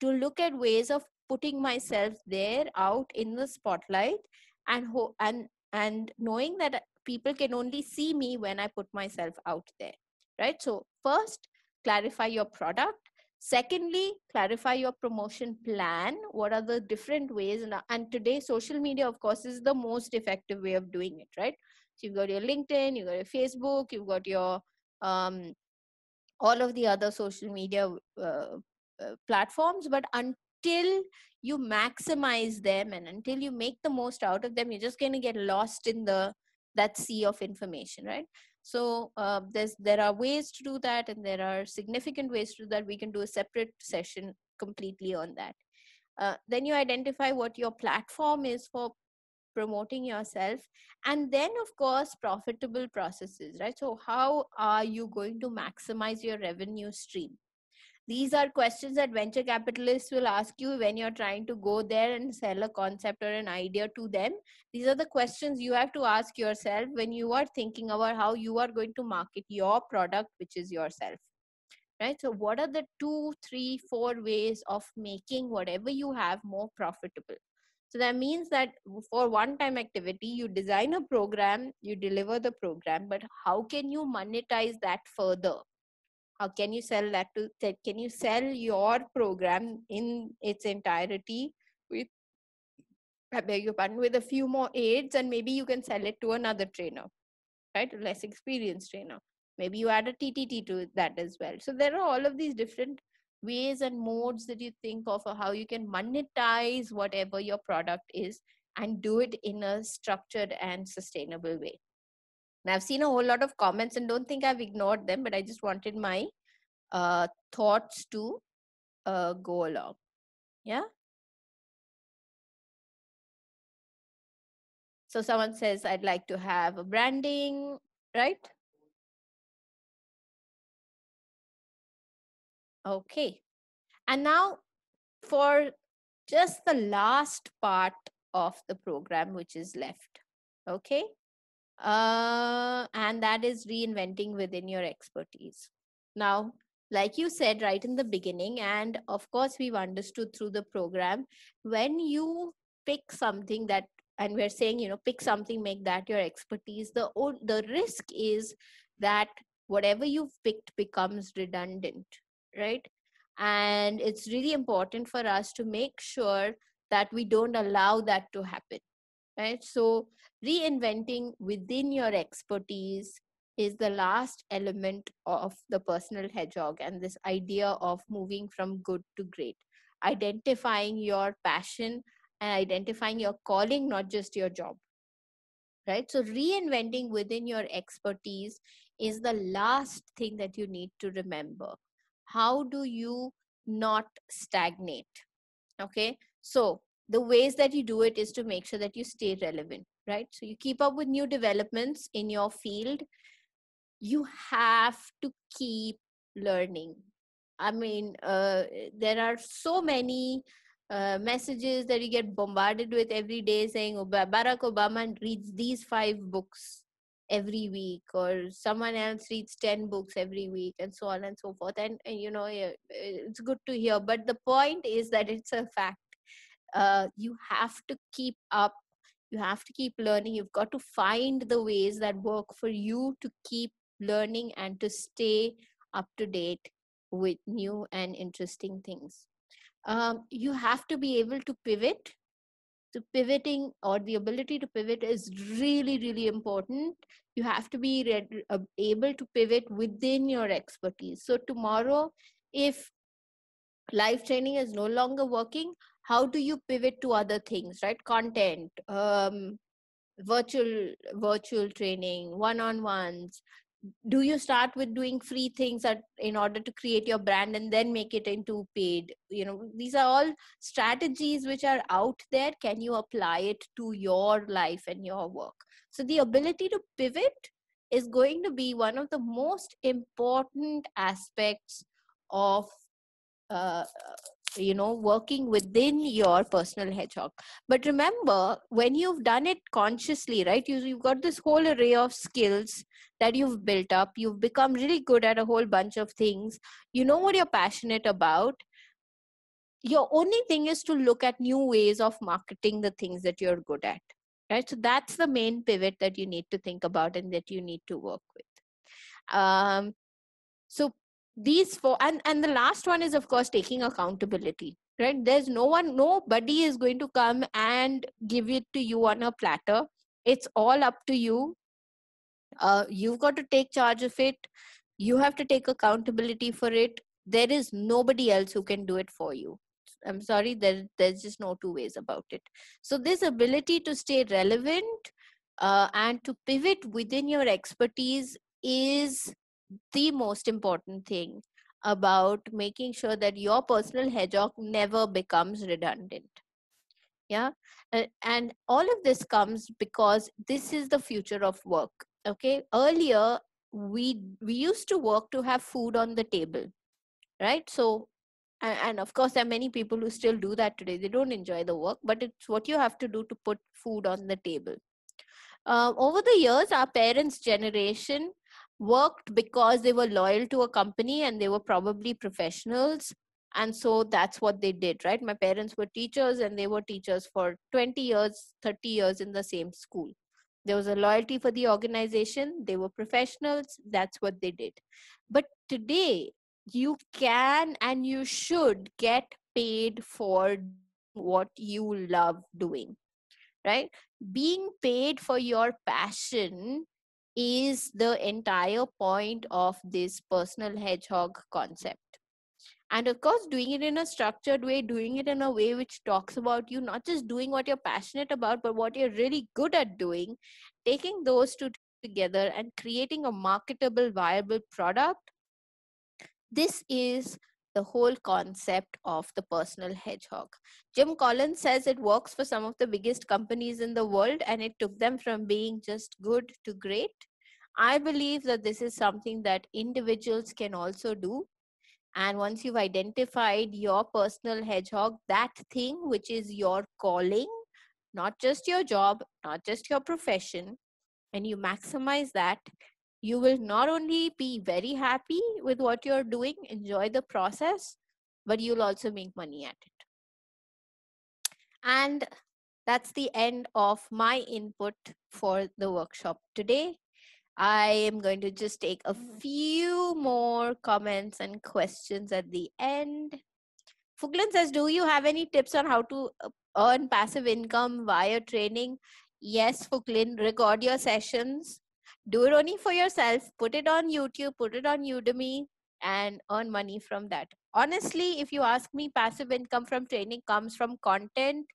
to look at ways of putting myself there out in the spotlight and ho- and and knowing that people can only see me when i put myself out there right? So first clarify your product. Secondly clarify your promotion plan. What are the different ways? And, and today social media of course is the most effective way of doing it right? So you've got your linkedin you've got your facebook you've got your um, all of the other social media uh, uh, platforms. But un- until you maximize them and until you make the most out of them you're just going to get lost in the that sea of information right? So uh, there's there are ways to do that and there are significant ways to do that. We can do a separate session completely on that. Uh, then you identify what your platform is for promoting yourself and then of course profitable processes right? So how are you going to maximize your revenue stream these are questions that venture capitalists will ask you when you're trying to go there and sell a concept or an idea to them. These are the questions you have to ask yourself when you are thinking about how you are going to market your product which is yourself. Right? So what are the two three four ways of making whatever you have more profitable? So that means that for one time activity you design a program you deliver the program but how can you monetize that further how can you sell that to can you sell your program in its entirety with I beg your pardon, with a few more aids, and maybe you can sell it to another trainer, right? A less experienced trainer. maybe you add a ttt to that as well so there are all of these different ways and modes that you think of or how you can monetize whatever your product is and do it in a structured and sustainable way and i've seen a whole lot of comments and don't think i've ignored them but i just wanted my uh, thoughts to uh, go along. Yeah? So someone says i'd like to have a branding right? Okay. And now for just the last part of the program which is left okay uh, and that is reinventing within your expertise. Now like you said right in the beginning and of course we've understood through the program when you pick something that and we're saying you know pick something make that your expertise the the risk is that whatever you've picked becomes redundant right? And it's really important for us to make sure that we don't allow that to happen right? So reinventing within your expertise is the last element of the personal hedgehog and this idea of moving from good to great. Identifying your passion and identifying your calling not just your job right? So reinventing within your expertise is the last thing that you need to remember. How do you not stagnate? Okay? So the ways that you do it is to make sure that you stay relevant right? So you keep up with new developments in your field. You have to keep learning. I mean uh, there are so many uh, messages that you get bombarded with every day saying oh, barack obama reads these five books every week or someone else reads 10 books every week and so on and so forth. And, and you know it's good to hear. But the point is that it's a fact uh, you have to keep up you have to keep learning you've got to find the ways that work for you to keep learning and to stay up to date with new and interesting things. Um, you have to be able to pivot. So pivoting or the ability to pivot is really really important. You have to be uh, able to pivot within your expertise. So tomorrow if life training is no longer working how do you pivot to other things right? Content um, virtual virtual training one on ones do you start with doing free things that, in order to create your brand and then make it into paid? You know these are all strategies which are out there. Can you apply it to your life and your work? So the ability to pivot is going to be one of the most important aspects of uh, you know working within your personal hedgehog. But remember when you've done it consciously right you, you've got this whole array of skills that you've built up. You've become really good at a whole bunch of things. You know what you're passionate about. Your only thing is to look at new ways of marketing the things that you're good at right? So that's the main pivot that you need to think about and that you need to work with. Um, so these four and and the last one is of course taking accountability right? There's no one nobody is going to come and give it to you on a platter. It's all up to you. Uh, you've got to take charge of it. You have to take accountability for it. There is nobody else who can do it for you. I'm sorry there, there's just no two ways about it. So this ability to stay relevant uh, and to pivot within your expertise is the most important thing about making sure that your personal hedgehog never becomes redundant. Yeah? And all of this comes because this is the future of work okay? Earlier we we used to work to have food on the table right? So and, of course there are many people who still do that today. They don't enjoy the work but it's what you have to do to put food on the table. Uh, over the years our parents generation worked because they were loyal to a company and they were probably professionals. And so that's what they did right? My parents were teachers and they were teachers for 20 years 30 years in the same school. There was a loyalty for the organization. They were professionals. That's what they did. But today you can and you should get paid for what you love doing right? Being paid for your passion is the entire point of this personal hedgehog concept. And of course doing it in a structured way doing it in a way which talks about you not just doing what you're passionate about but what you're really good at doing taking those two together and creating a marketable viable product. This is the whole concept of the personal hedgehog. Jim collins says it works for some of the biggest companies in the world and it took them from being just good to great i believe that this is something that individuals can also do and once you've identified your personal hedgehog, that thing which is your calling, not just your job, not just your profession, and you maximize that, you will not only be very happy with what you're doing, enjoy the process, but you'll also make money at it. And that's the end of my input for the workshop today. I am going to just take a few more comments and questions at the end. Fuklin says, do you have any tips on how to uh, earn passive income via training? Yes, Fuklin, record your sessions. Do it only for yourself. Put it on YouTube, put it on Udemy and earn money from that. Honestly, if you ask me, passive income from training comes from content.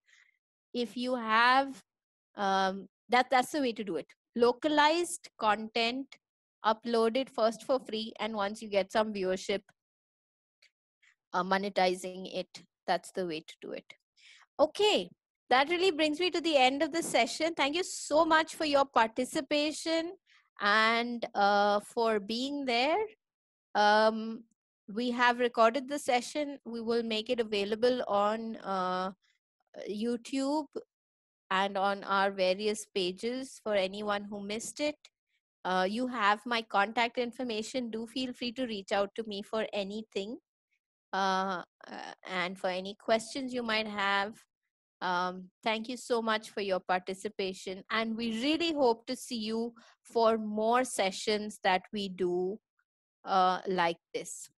If you have, um, that, that's the way to do it localized content uploaded first for free and once you get some viewership uh, monetizing it. That's the way to do it. Okay. That really brings me to the end of the session. Thank you so much for your participation and uh, for being there. Um, we have recorded the session. We will make it available on uh, youtube and on our various pages for anyone who missed it. Uh, you have my contact information. Do feel free to reach out to me for anything uh, uh, and for any questions you might have. Um, thank you so much for your participation. And we really hope to see you for more sessions that we do uh, like this.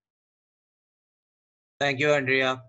Thank you, Andrea.